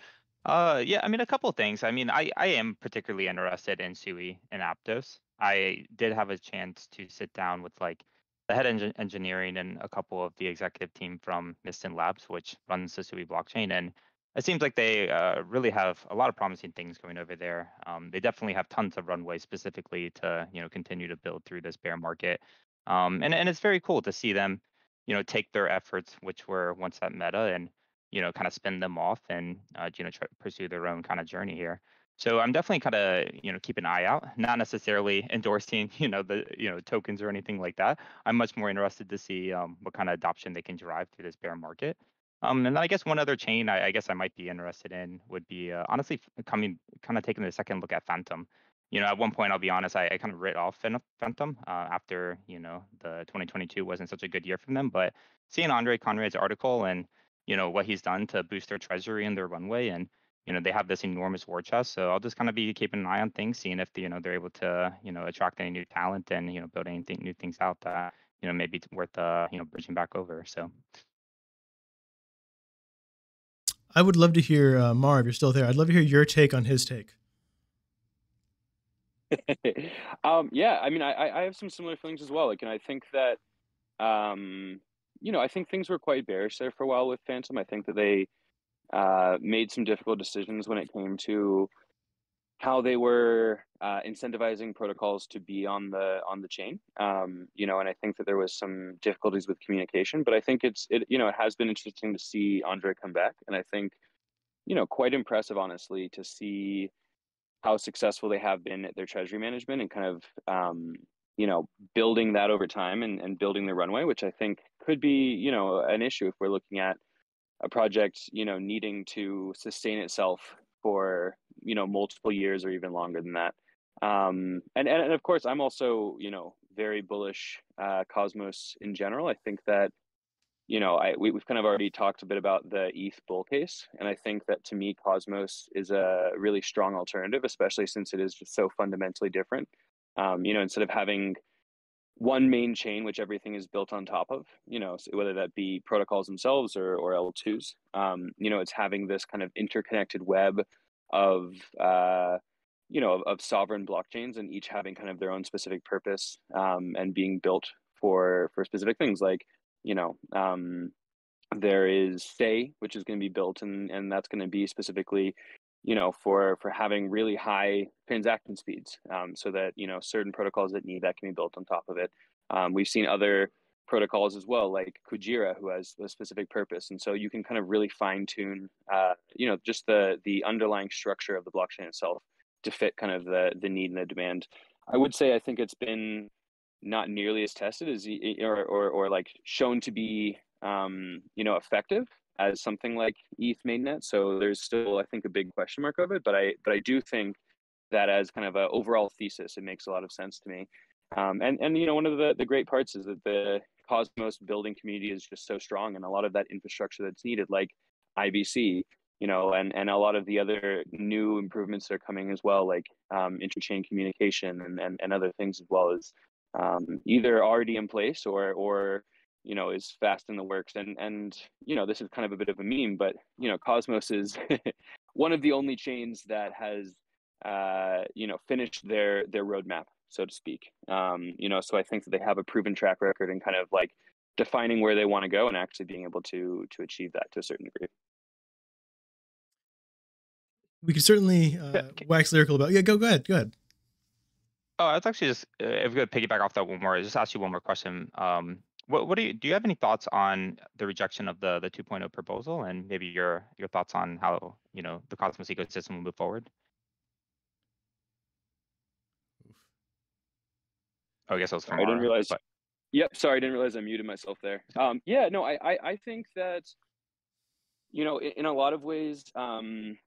Uh, yeah, I mean, a couple things. I mean, I, I am particularly interested in Sui and Aptos. I did have a chance to sit down with like the head engin- engineering and a couple of the executive team from Mysten Labs, which runs the Sui blockchain, and it seems like they uh, really have a lot of promising things going over there. Um, they definitely have tons of runway specifically to you know continue to build through this bear market, um, and and it's very cool to see them, you know, take their efforts, which were once at Meta, and you know kind of spin them off and uh, you know pursue their own kind of journey here. So I'm definitely kind of you know keep an eye out, not necessarily endorsing you know the you know tokens or anything like that. I'm much more interested to see um, what kind of adoption they can drive through this bear market. Um, and then I guess one other chain I, I guess I might be interested in would be uh, honestly coming kind of taking a second look at Fantom. You know, at one point I'll be honest, I, I kind of writ off Fantom uh, after you know the 2022 wasn't such a good year for them. But seeing Andre Cronje's article and you know what he's done to boost their treasury and their runway and you know they have this enormous war chest so i'll just kind of be keeping an eye on things seeing if you know they're able to you know attract any new talent and you know build anything new things out that you know maybe it's worth uh you know bridging back over so. I would love to hear uh, mar if you're still there i'd love to hear your take on his take. Um yeah i mean i i have some similar feelings as well like and i think that um you know, I think things were quite bearish there for a while with Fantom. I think that they uh, made some difficult decisions when it came to how they were uh, incentivizing protocols to be on the on the chain. Um, you know, and I think that there was some difficulties with communication. But I think it's it you know it has been interesting to see Andre come back, and I think you know quite impressive, honestly, to see how successful they have been at their treasury management and kind of um, you know building that over time and, and building the runway which i think could be you know an issue if we're looking at a project you know needing to sustain itself for you know multiple years or even longer than that. Um, and, and and of course i'm also you know very bullish uh, cosmos in general. I think that you know i we, we've kind of already talked a bit about the eth bull case and i think that to me cosmos is a really strong alternative especially since it is just so fundamentally different um, you know, instead of having one main chain which everything is built on top of, you know, whether that be protocols themselves or, or L2s, um, you know, it's having this kind of interconnected web of, uh, you know, of, of, sovereign blockchains and each having kind of their own specific purpose um, and being built for for specific things. Like, you know, um, there is Sei, which is going to be built and and that's going to be specifically you know for for having really high transaction speeds um, so that you know certain protocols that need that can be built on top of it. Um, we've seen other protocols as well like kujira who has a specific purpose and so you can kind of really fine tune uh, you know just the the underlying structure of the blockchain itself to fit kind of the the need and the demand. I would say i think it's been not nearly as tested as or or, or like shown to be um, you know effective as something like ETH mainnet. So there's still, I think, a big question mark of it. But I, but I do think that as kind of an overall thesis, it makes a lot of sense to me. Um, and and you know, one of the the great parts is that the Cosmos building community is just so strong, and a lot of that infrastructure that's needed, like IBC, you know, and and a lot of the other new improvements that are coming as well, like um, interchain communication and, and and other things as well as um, either already in place or or you know is fast in the works. And and you know this is kind of a bit of a meme but you know cosmos is one of the only chains that has uh you know finished their their roadmap so to speak. Um you know so i think that they have a proven track record and kind of like defining where they want to go and actually being able to to achieve that to a certain degree. We could certainly uh, wax lyrical about yeah go go ahead go ahead. Oh, I was actually just uh, if we could piggyback off that one more, I just ask you one more question. Um, what what do you do you have any thoughts on the rejection of the the 2.0 proposal and maybe your your thoughts on how you know the Cosmos ecosystem will move forward? Oh, I guess I was from. I didn't realize. But... Yep, sorry, I didn't realize I muted myself there. Um, yeah, no, I, I I think that you know in, in a lot of ways um,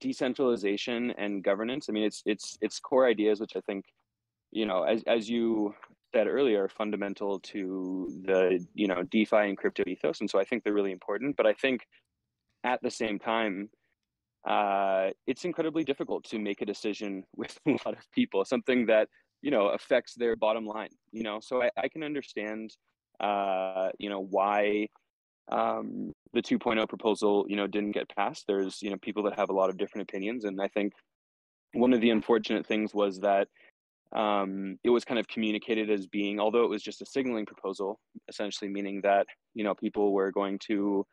decentralization and governance. I mean, it's it's it's core ideas which I think you know as as you said earlier are fundamental to the you know DeFi and crypto ethos, and so I think they're really important. But I think at the same time, uh, it's incredibly difficult to make a decision with a lot of people, something that you know affects their bottom line. You know, so I, I can understand uh, you know why um, the 2.0 proposal you know didn't get passed. There's you know people that have a lot of different opinions, and I think one of the unfortunate things was that um, it was kind of communicated as being, although it was just a signaling proposal, essentially meaning that you know people were going to,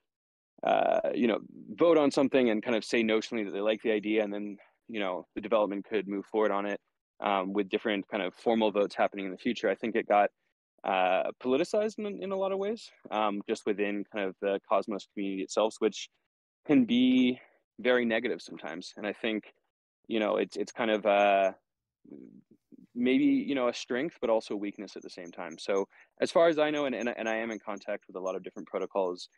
uh, you know, vote on something and kind of say notionally that they like the idea, and then you know the development could move forward on it um, with different kind of formal votes happening in the future. I think it got uh, politicized in, in a lot of ways, um, just within kind of the Cosmos community itself, which can be very negative sometimes. And I think, you know, it's it's kind of uh, maybe you know a strength but also weakness at the same time. So as far as i know and, and, and i am in contact with a lot of different protocols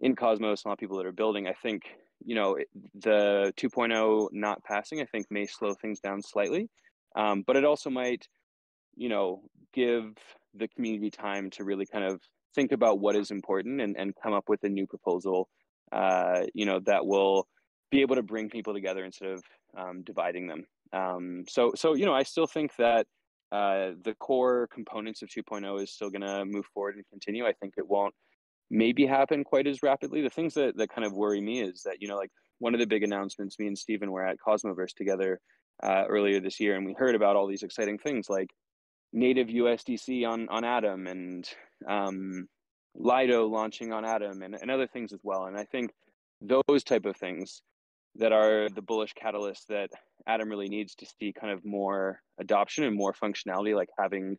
in cosmos a lot of people that are building i think you know the 2.0 not passing i think may slow things down slightly. Um, but it also might you know give the community time to really kind of think about what is important and, and come up with a new proposal uh, you know that will be able to bring people together instead of um, dividing them um, so, so you know, I still think that uh, the core components of 2.0 is still going to move forward and continue. I think it won't maybe happen quite as rapidly. The things that, that kind of worry me is that, you know, like one of the big announcements, me and Stephen were at Cosmoverse together uh, earlier this year, and we heard about all these exciting things like native USDC on, on Atom and um, Lido launching on Atom and, and other things as well. And I think those type of things that are the bullish catalyst that Atom really needs to see kind of more adoption and more functionality, like having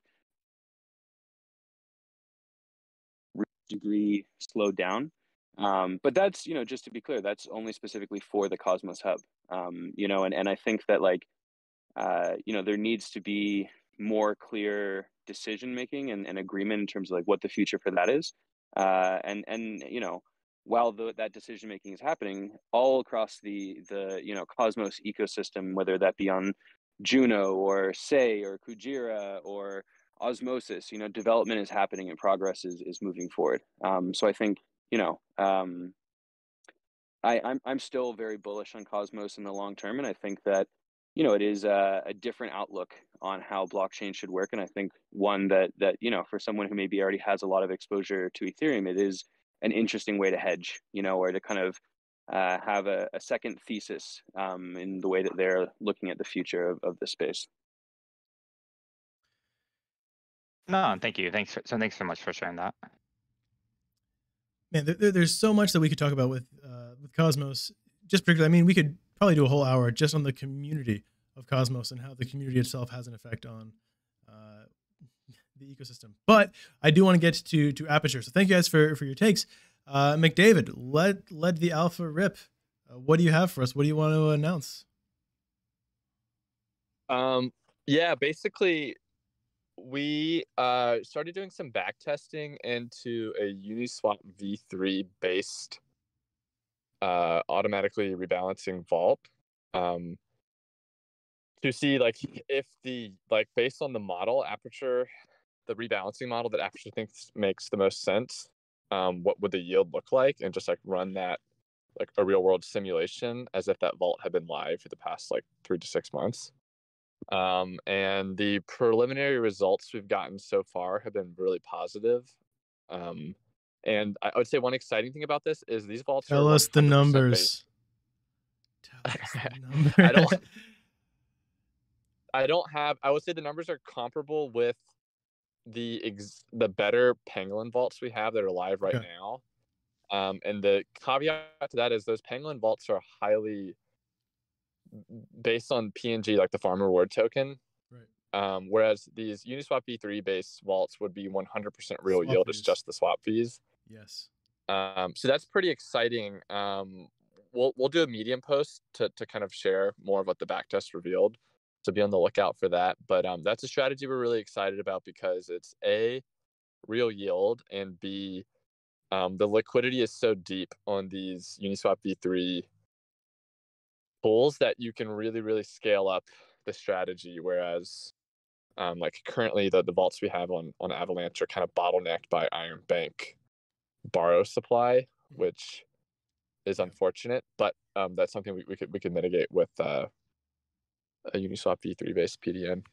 degree slowed down. Um, but that's you know just to be clear, that's only specifically for the Cosmos Hub. Um, you know, and and I think that like uh, you know there needs to be more clear decision making and, and agreement in terms of like what the future for that is. Uh, and and you know while the, that decision making is happening all across the the you know Cosmos ecosystem, whether that be on Juno or Sei or Kujira or Osmosis, you know, development is happening and progress is is moving forward. Um, so I think you know. Um, I, I'm I'm still very bullish on Cosmos in the long term, and I think that you know it is a, a, different outlook on how blockchain should work, and I think one that that you know for someone who maybe already has a lot of exposure to Ethereum, it is an interesting way to hedge, you know, or to kind of uh, have a, a, second thesis um, in the way that they're looking at the future of, of the space. No, thank you. Thanks. so thanks so much for sharing that. Man, there, there's so much that we could talk about with uh, with Cosmos. Just particularly, I mean, we could probably do a whole hour just on the community of Cosmos and how the community itself has an effect on the ecosystem. But I do want to get to to Aperture. So thank you guys for for your takes. Uh, McDavid, let let the alpha rip. Uh, what do you have for us? What do you want to announce? Um, yeah, basically, we uh, started doing some back testing into a Uniswap v3 based uh, automatically rebalancing vault. Um, to see like if the like based on the model aperture the rebalancing model that actually thinks makes the most sense. Um, what would the yield look like, and just like run that like a real world simulation as if that vault had been live for the past like three to six months. Um, and the preliminary results we've gotten so far have been really positive. Um, and I would say one exciting thing about this is these vaults. Tell us the numbers. Tell us the numbers. I don't. I don't have. I would say the numbers are comparable with the ex- the better pangolin vaults we have that are live right okay. now. Um, and the caveat to that is those pangolin vaults are highly based on PNG, like the farm reward token. Right. Um, whereas these Uniswap v3 based vaults would be 100% real swap yield. Fees. It's just the swap fees. Yes. Um, so that's pretty exciting. Um, we'll we'll do a medium post to to kind of share more of what the backtest revealed to be on the lookout for that. But um, that's a strategy we're really excited about because it's a real yield and b um, the liquidity is so deep on these Uniswap v3 pools that you can really really scale up the strategy. Whereas Um, like currently, the, the vaults we have on on Avalanche are kind of bottlenecked by Iron Bank borrow supply, which is unfortunate. But um, that's something we, we could we could mitigate with uh, a Uniswap v3 based PDN.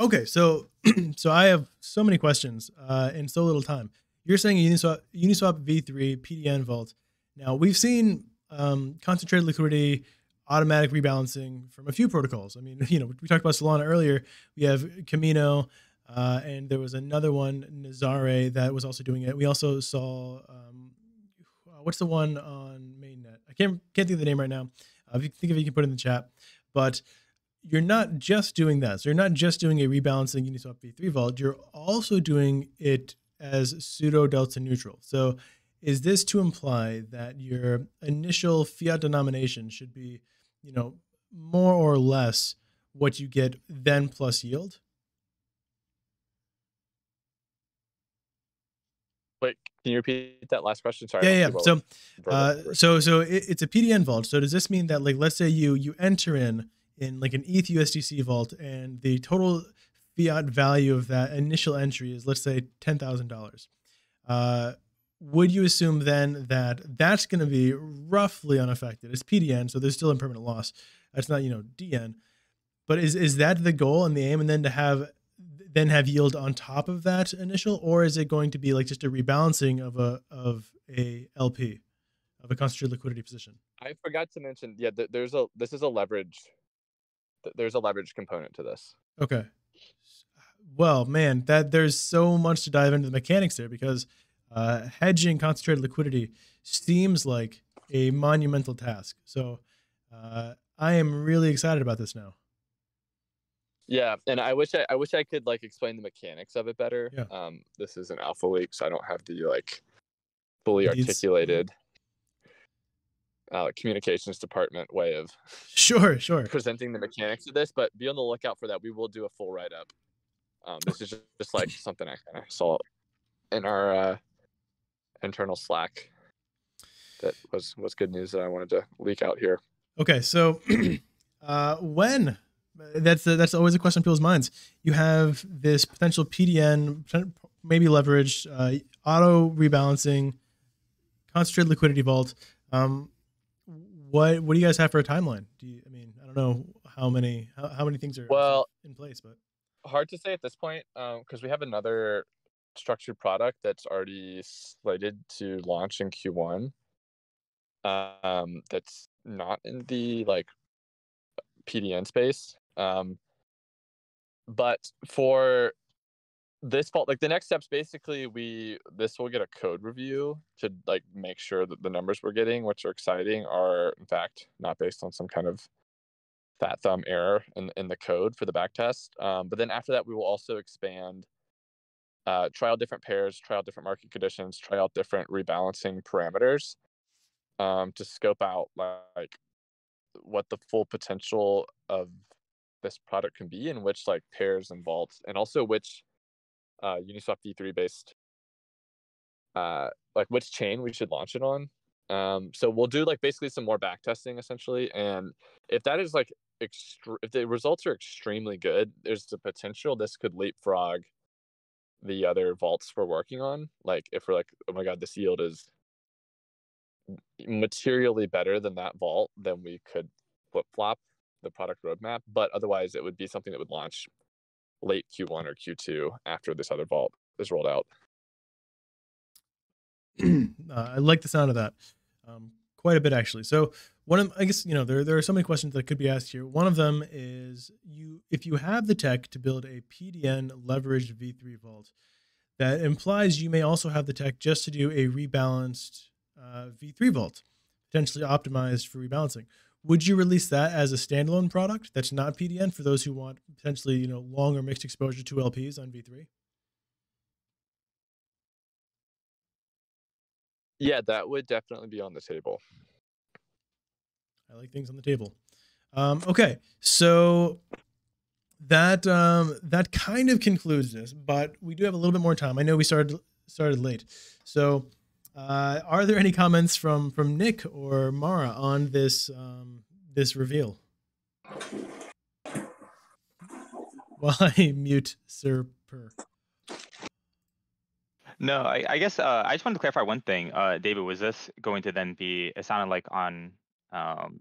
Okay, so so I have so many questions uh, in so little time. You're saying Uniswap Uniswap v3 PDN vault. Now we've seen um, concentrated liquidity, automatic rebalancing from a few protocols. I mean, you know, we talked about Solana earlier. We have Kamino, uh, and there was another one, Nazare, that was also doing it. We also saw um, what's the one on mainnet? I can't can't think of the name right now. Uh, if you think of it, you can put it in the chat. But you're not just doing that. So you're not just doing a rebalancing Uniswap v3 vault. You're also doing it as pseudo delta neutral. So is this to imply that your initial fiat denomination should be, you know, more or less what you get then plus yield? Wait, can you repeat that last question? Sorry. Yeah, yeah. So, uh, so, so it, it's a PDN vault. So does this mean that, like, let's say you you enter in in like an ETH USDC vault, and the total fiat value of that initial entry is let's say ten thousand uh, dollars. Would you assume then that that's going to be roughly unaffected? It's PDN, so there's still impermanent loss. That's not you know DN, but is is that the goal and the aim, and then to have then have yield on top of that initial, or is it going to be like just a rebalancing of a of a LP, of a concentrated liquidity position? I forgot to mention, yeah, th- there's a this is a leverage there's a leverage component to this. Okay. Well, man, that there's so much to dive into the mechanics there because uh, hedging concentrated liquidity seems like a monumental task. So uh, I am really excited about this now. Yeah, and I wish I, I wish I could like explain the mechanics of it better. Yeah. Um, this is an alpha leak, so I don't have the like fully articulated uh, communications department way of sure sure presenting the mechanics of this but be on the lookout for that we will do a full write-up um, this is just, just like something i kind of saw in our uh, internal slack that was was good news that i wanted to leak out here okay so uh, when that's that's always a question in people's minds you have this potential pdn maybe leveraged uh, auto rebalancing concentrated liquidity vault um, what what do you guys have for a timeline? Do you, I mean, I don't know how many how, how many things are well in place, but hard to say at this point because um, we have another structured product that's already slated to launch in Q1. Um, that's not in the like PDN space. Um, but for this fault like the next steps basically we this will get a code review to like make sure that the numbers we're getting which are exciting are in fact not based on some kind of fat thumb error in, in the code for the back test. Um, but then after that we will also expand uh, try out different pairs try out different market conditions try out different rebalancing parameters um, to scope out like what the full potential of this product can be and which like pairs and vaults and also which uh, Uniswap v3 based, uh, like which chain we should launch it on. Um, so we'll do like basically some more back testing essentially, and if that is like extre- if the results are extremely good, there's the potential this could leapfrog the other vaults we're working on. Like if we're like, oh my god, this yield is materially better than that vault, then we could flip flop the product roadmap. But otherwise, it would be something that would launch late Q1 or Q2 after this other vault is rolled out. uh, I like the sound of that um, quite a bit, actually. So one of, I guess, you know, there, there are so many questions that could be asked here. One of them is you, if you have the tech to build a PDN leveraged V3 vault, that implies you may also have the tech just to do a rebalanced uh, V3 vault, potentially optimized for rebalancing would you release that as a standalone product that's not PDN for those who want potentially you know long or mixed exposure to LPs on V3? Yeah, that would definitely be on the table. I like things on the table. Um, okay, so that um, that kind of concludes this, but we do have a little bit more time. I know we started started late, so uh, are there any comments from from Nick or Mara on this um, this reveal? while I mute Sir Per. No, I, I guess uh, I just wanted to clarify one thing. Uh, David, was this going to then be? It sounded like on um,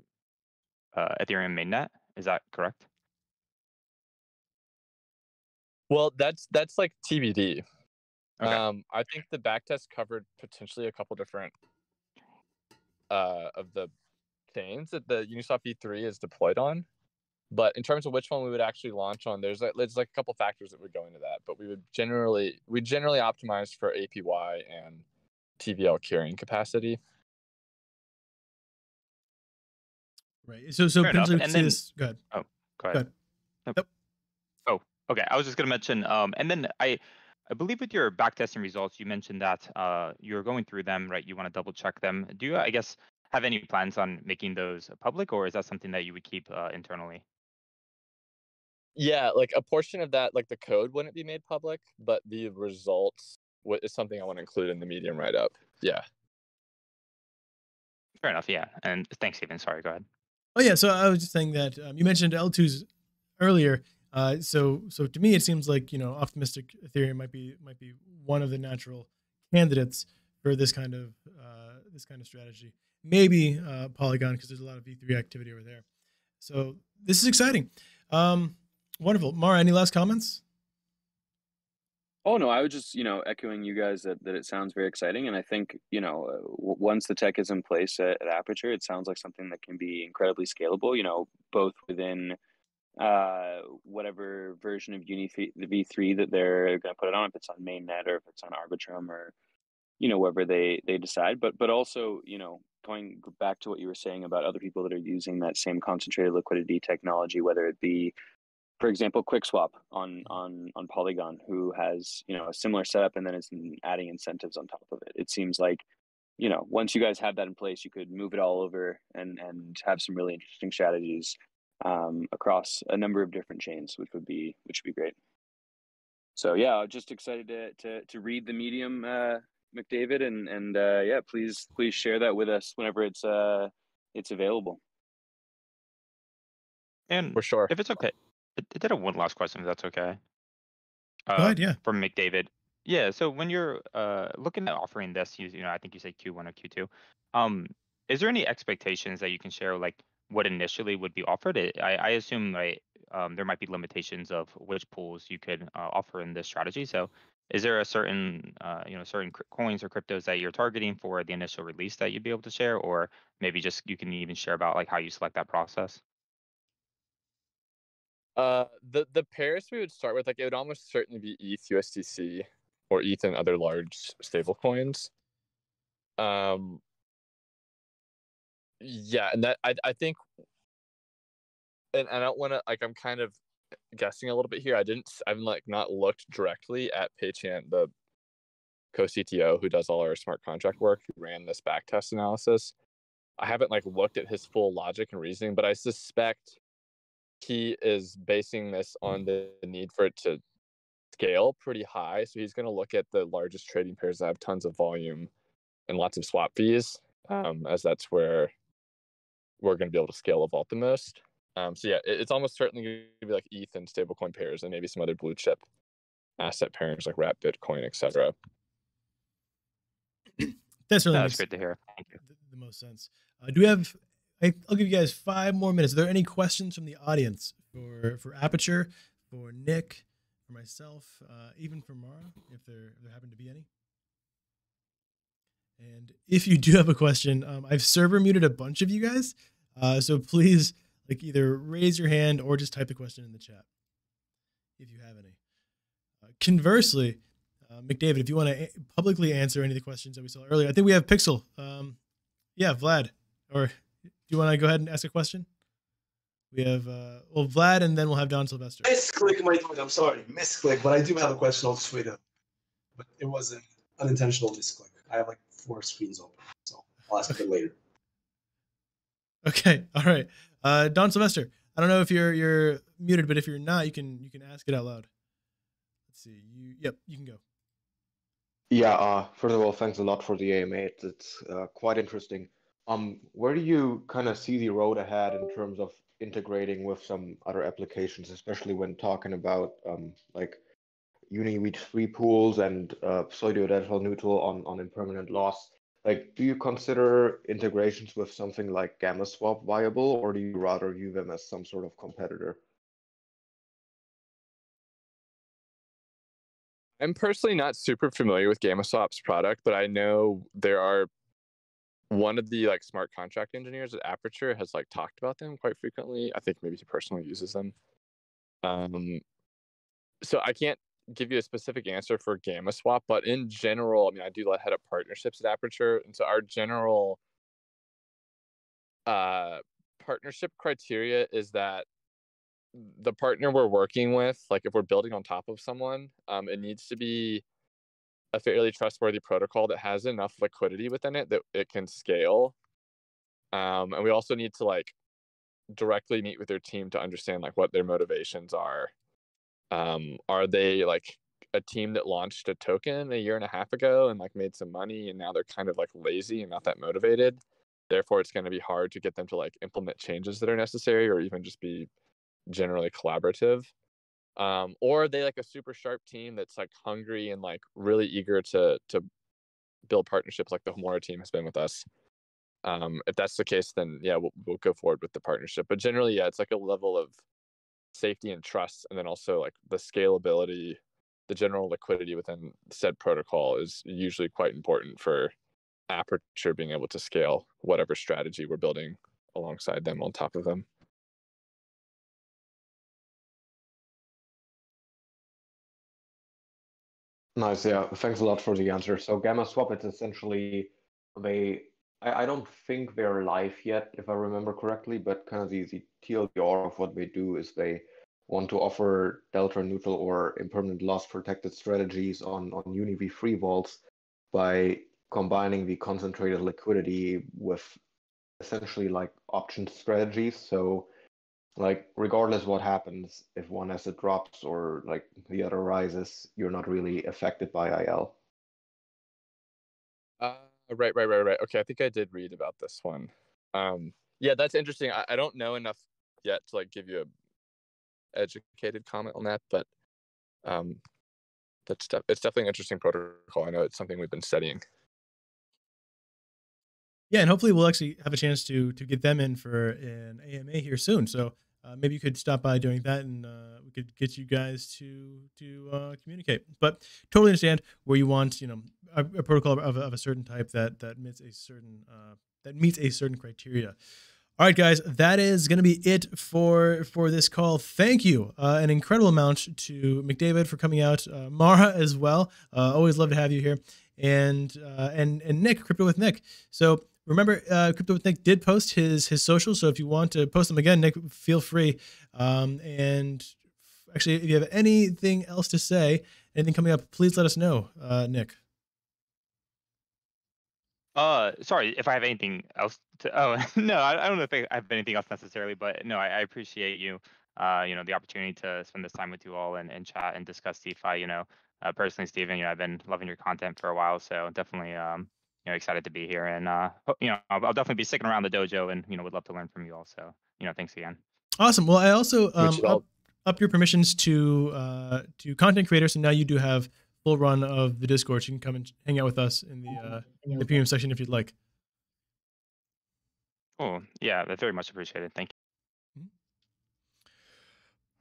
uh, Ethereum mainnet. Is that correct? Well, that's that's like TBD. Okay. Um, I think the back test covered potentially a couple different uh of the things that the Uniswap V3 is deployed on. But in terms of which one we would actually launch on, there's like there's like a couple factors that would go into that. But we would generally we generally optimize for APY and TVL carrying capacity. Right. So so Fair enough. potentially And then- this. Go ahead. Go Go ahead. Nope. Oh, okay. I was just going to mention, um, and then I, I believe with your backtesting results, you mentioned that uh, you're going through them, right? You want to double check them. Do you, I guess, have any plans on making those public, or is that something that you would keep uh, internally? Yeah, like a portion of that, like the code wouldn't be made public, but the results wa- is something I want to include in the medium write up. Yeah. Fair enough. Yeah. And thanks, Stephen. Sorry. Go ahead. Oh yeah, so I was just saying that um, you mentioned L2s earlier. Uh, so so to me, it seems like you know optimistic Ethereum might be might be one of the natural candidates for this kind of uh, this kind of strategy. Maybe uh, Polygon because there's a lot of V3 activity over there. So this is exciting. Um, wonderful, Mara. Any last comments? Oh no, I was just you know echoing you guys that, that it sounds very exciting, and I think you know uh, w- once the tech is in place at, at Aperture, it sounds like something that can be incredibly scalable. You know, both within uh, whatever version of Uni the V three that they're going to put it on, if it's on mainnet or if it's on Arbitrum or you know wherever they they decide, but but also you know going back to what you were saying about other people that are using that same concentrated liquidity technology, whether it be for example, QuickSwap on on on Polygon, who has you know a similar setup and then is adding incentives on top of it. It seems like you know once you guys have that in place, you could move it all over and and have some really interesting strategies um, across a number of different chains, which would be which would be great. So yeah, just excited to to to read the medium, uh, McDavid, and and uh, yeah, please please share that with us whenever it's uh it's available. And For sure. if it's okay, I I did have one last question, if that's okay. Go Uh, ahead. Yeah. from McDavid. Yeah, so when you're uh, looking at offering this, you, you know, I think you said Q1 or Q2. Um, is there any expectations that you can share, like what initially would be offered? I, I I assume right, um, there might be limitations of which pools you could uh, offer in this strategy. So, is there a certain, uh, you know, certain coins or cryptos that you're targeting for the initial release that you'd be able to share, or maybe just you can even share about like how you select that process? Uh, the the pairs we would start with, like it would almost certainly be ETH USDC or ETH and other large stable coins. Um, yeah, and that I I think, and I don't want to like I'm kind of guessing a little bit here. I didn't I've like not looked directly at Paychant, the co-CTO who does all our smart contract work, who ran this back test analysis. I haven't like looked at his full logic and reasoning, but I suspect he is basing this on the need for it to scale pretty high. So he's going to look at the largest trading pairs that have tons of volume and lots of swap fees, um, as that's where we're going to be able to scale a vault the most. Um, so yeah, it, it's almost certainly going to be like ETH and stablecoin pairs, and maybe some other blue chip asset pairings like Wrap Bitcoin, etc. That's really That's makes great to hear. Thank you. the, the most sense. Uh, do we have? I, I'll give you guys five more minutes. Are there any questions from the audience for for Aperture, for Nick, for myself, uh, even for Mara, if there if there happen to be any? And if you do have a question, um, I've server muted a bunch of you guys, uh, so please like either raise your hand or just type the question in the chat if you have any. Uh, conversely, uh, McDavid, if you want to a- publicly answer any of the questions that we saw earlier, I think we have Pixel. Um, yeah, Vlad. Or do you want to go ahead and ask a question? We have uh, well Vlad, and then we'll have Don Sylvester. Misclick my tweet. I'm sorry, misclick. But I do have a question on Twitter. But it was an unintentional misclick. I have like four screens open, so I'll ask it later. Okay, all right. Uh, Don Sylvester. I don't know if you're you're muted, but if you're not, you can you can ask it out loud. Let's see. You yep, you can go. Yeah, uh, first of all, thanks a lot for the AMA. It's, it's uh, quite interesting. Um, where do you kind of see the road ahead in terms of integrating with some other applications, especially when talking about um, like UniV three pools and uh, pseudo-delta neutral on, on impermanent loss. Like, do you consider integrations with something like GammaSwap viable, or do you rather view them as some sort of competitor? I'm personally not super familiar with GammaSwap's product, but I know there are one of the like smart contract engineers at Aperture has like talked about them quite frequently. I think maybe he personally uses them. Um, so I can't give you a specific answer for gamma swap, but in general, I mean, I do head up partnerships at Aperture, and so our general uh, partnership criteria is that the partner we're working with, like if we're building on top of someone, um, it needs to be a fairly trustworthy protocol that has enough liquidity within it that it can scale. Um, and we also need to like directly meet with their team to understand like what their motivations are. Um, are they like a team that launched a token a year and a half ago and like made some money and now they're kind of like lazy and not that motivated? Therefore, it's going to be hard to get them to like implement changes that are necessary or even just be generally collaborative um, or are they like a super sharp team that's like hungry and like really eager to to build partnerships like the Homora team has been with us. Um, if that's the case, then yeah, we'll, we'll go forward with the partnership. But generally, yeah, it's like a level of safety and trust, and then also like the scalability, the general liquidity within said protocol is usually quite important for Aperture being able to scale whatever strategy we're building alongside them on top of them. Nice, yeah. Thanks a lot for the answer. So gamma swap it's essentially they. I, I don't think they're live yet, if I remember correctly, but kind of the, the TLDR of what they do is they want to offer delta neutral or impermanent loss protected strategies on on UniV free vaults by combining the concentrated liquidity with essentially like option strategies. So like regardless what happens if one asset drops or like the other rises you're not really affected by il right right right right. Okay i think i did read about this one. Um yeah that's interesting. I, I don't know enough yet to like give you a educated comment on that but um that's def- it's definitely an interesting protocol. I know it's something we've been studying. Yeah, and hopefully we'll actually have a chance to to get them in for an AMA here soon. So uh, maybe you could stop by doing that, and uh, we could get you guys to to uh, communicate. But totally understand where you want, you know, a, a protocol of, of, a certain type that that meets a certain uh, that meets a certain criteria. All right, guys, that is going to be it for for this call. Thank you, uh, an incredible amount to McDavid for coming out, uh, Mara as well. always love to have you here, and and and Nick, Crypto with Nick. So remember, uh, Crypto with Nick did post his his socials, so if you want to post them again, Nick, feel free. Um, and actually, if you have anything else to say, anything coming up, please let us know, uh, Nick. Uh, sorry if I have anything else to. Oh no, I, I don't know if I have anything else necessarily, but no, I, I appreciate you. Uh, you know, the opportunity to spend this time with you all and, and chat and discuss DeFi. You know, uh, personally, Stephen, you know, I've been loving your content for a while, so definitely, um, you know excited to be here and uh you know I'll, I'll, definitely be sticking around the dojo and you know would love to learn from you all so you know thanks again awesome well i also um up, up, your permissions to uh to content creators and now you do have full run of the discord you can come and hang out with us in the uh in the premium section if you'd like oh yeah that's very much appreciated thank you mm-hmm.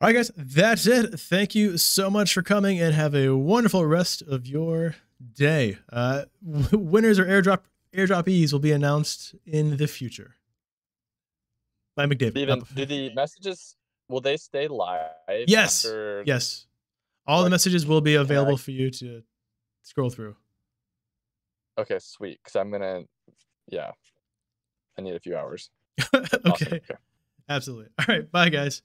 all right guys that's it thank you so much for coming and have a wonderful rest of your day. Uh, winners or airdrop airdroppees will be announced in the future. By McDavid. Steven, do the messages will they stay live? Yes. After... Yes. All like, the messages will be available I... for you to scroll through. Okay, sweet. Because I'm gonna, yeah, I need a few hours. okay. Awesome. okay, absolutely. All right, bye guys.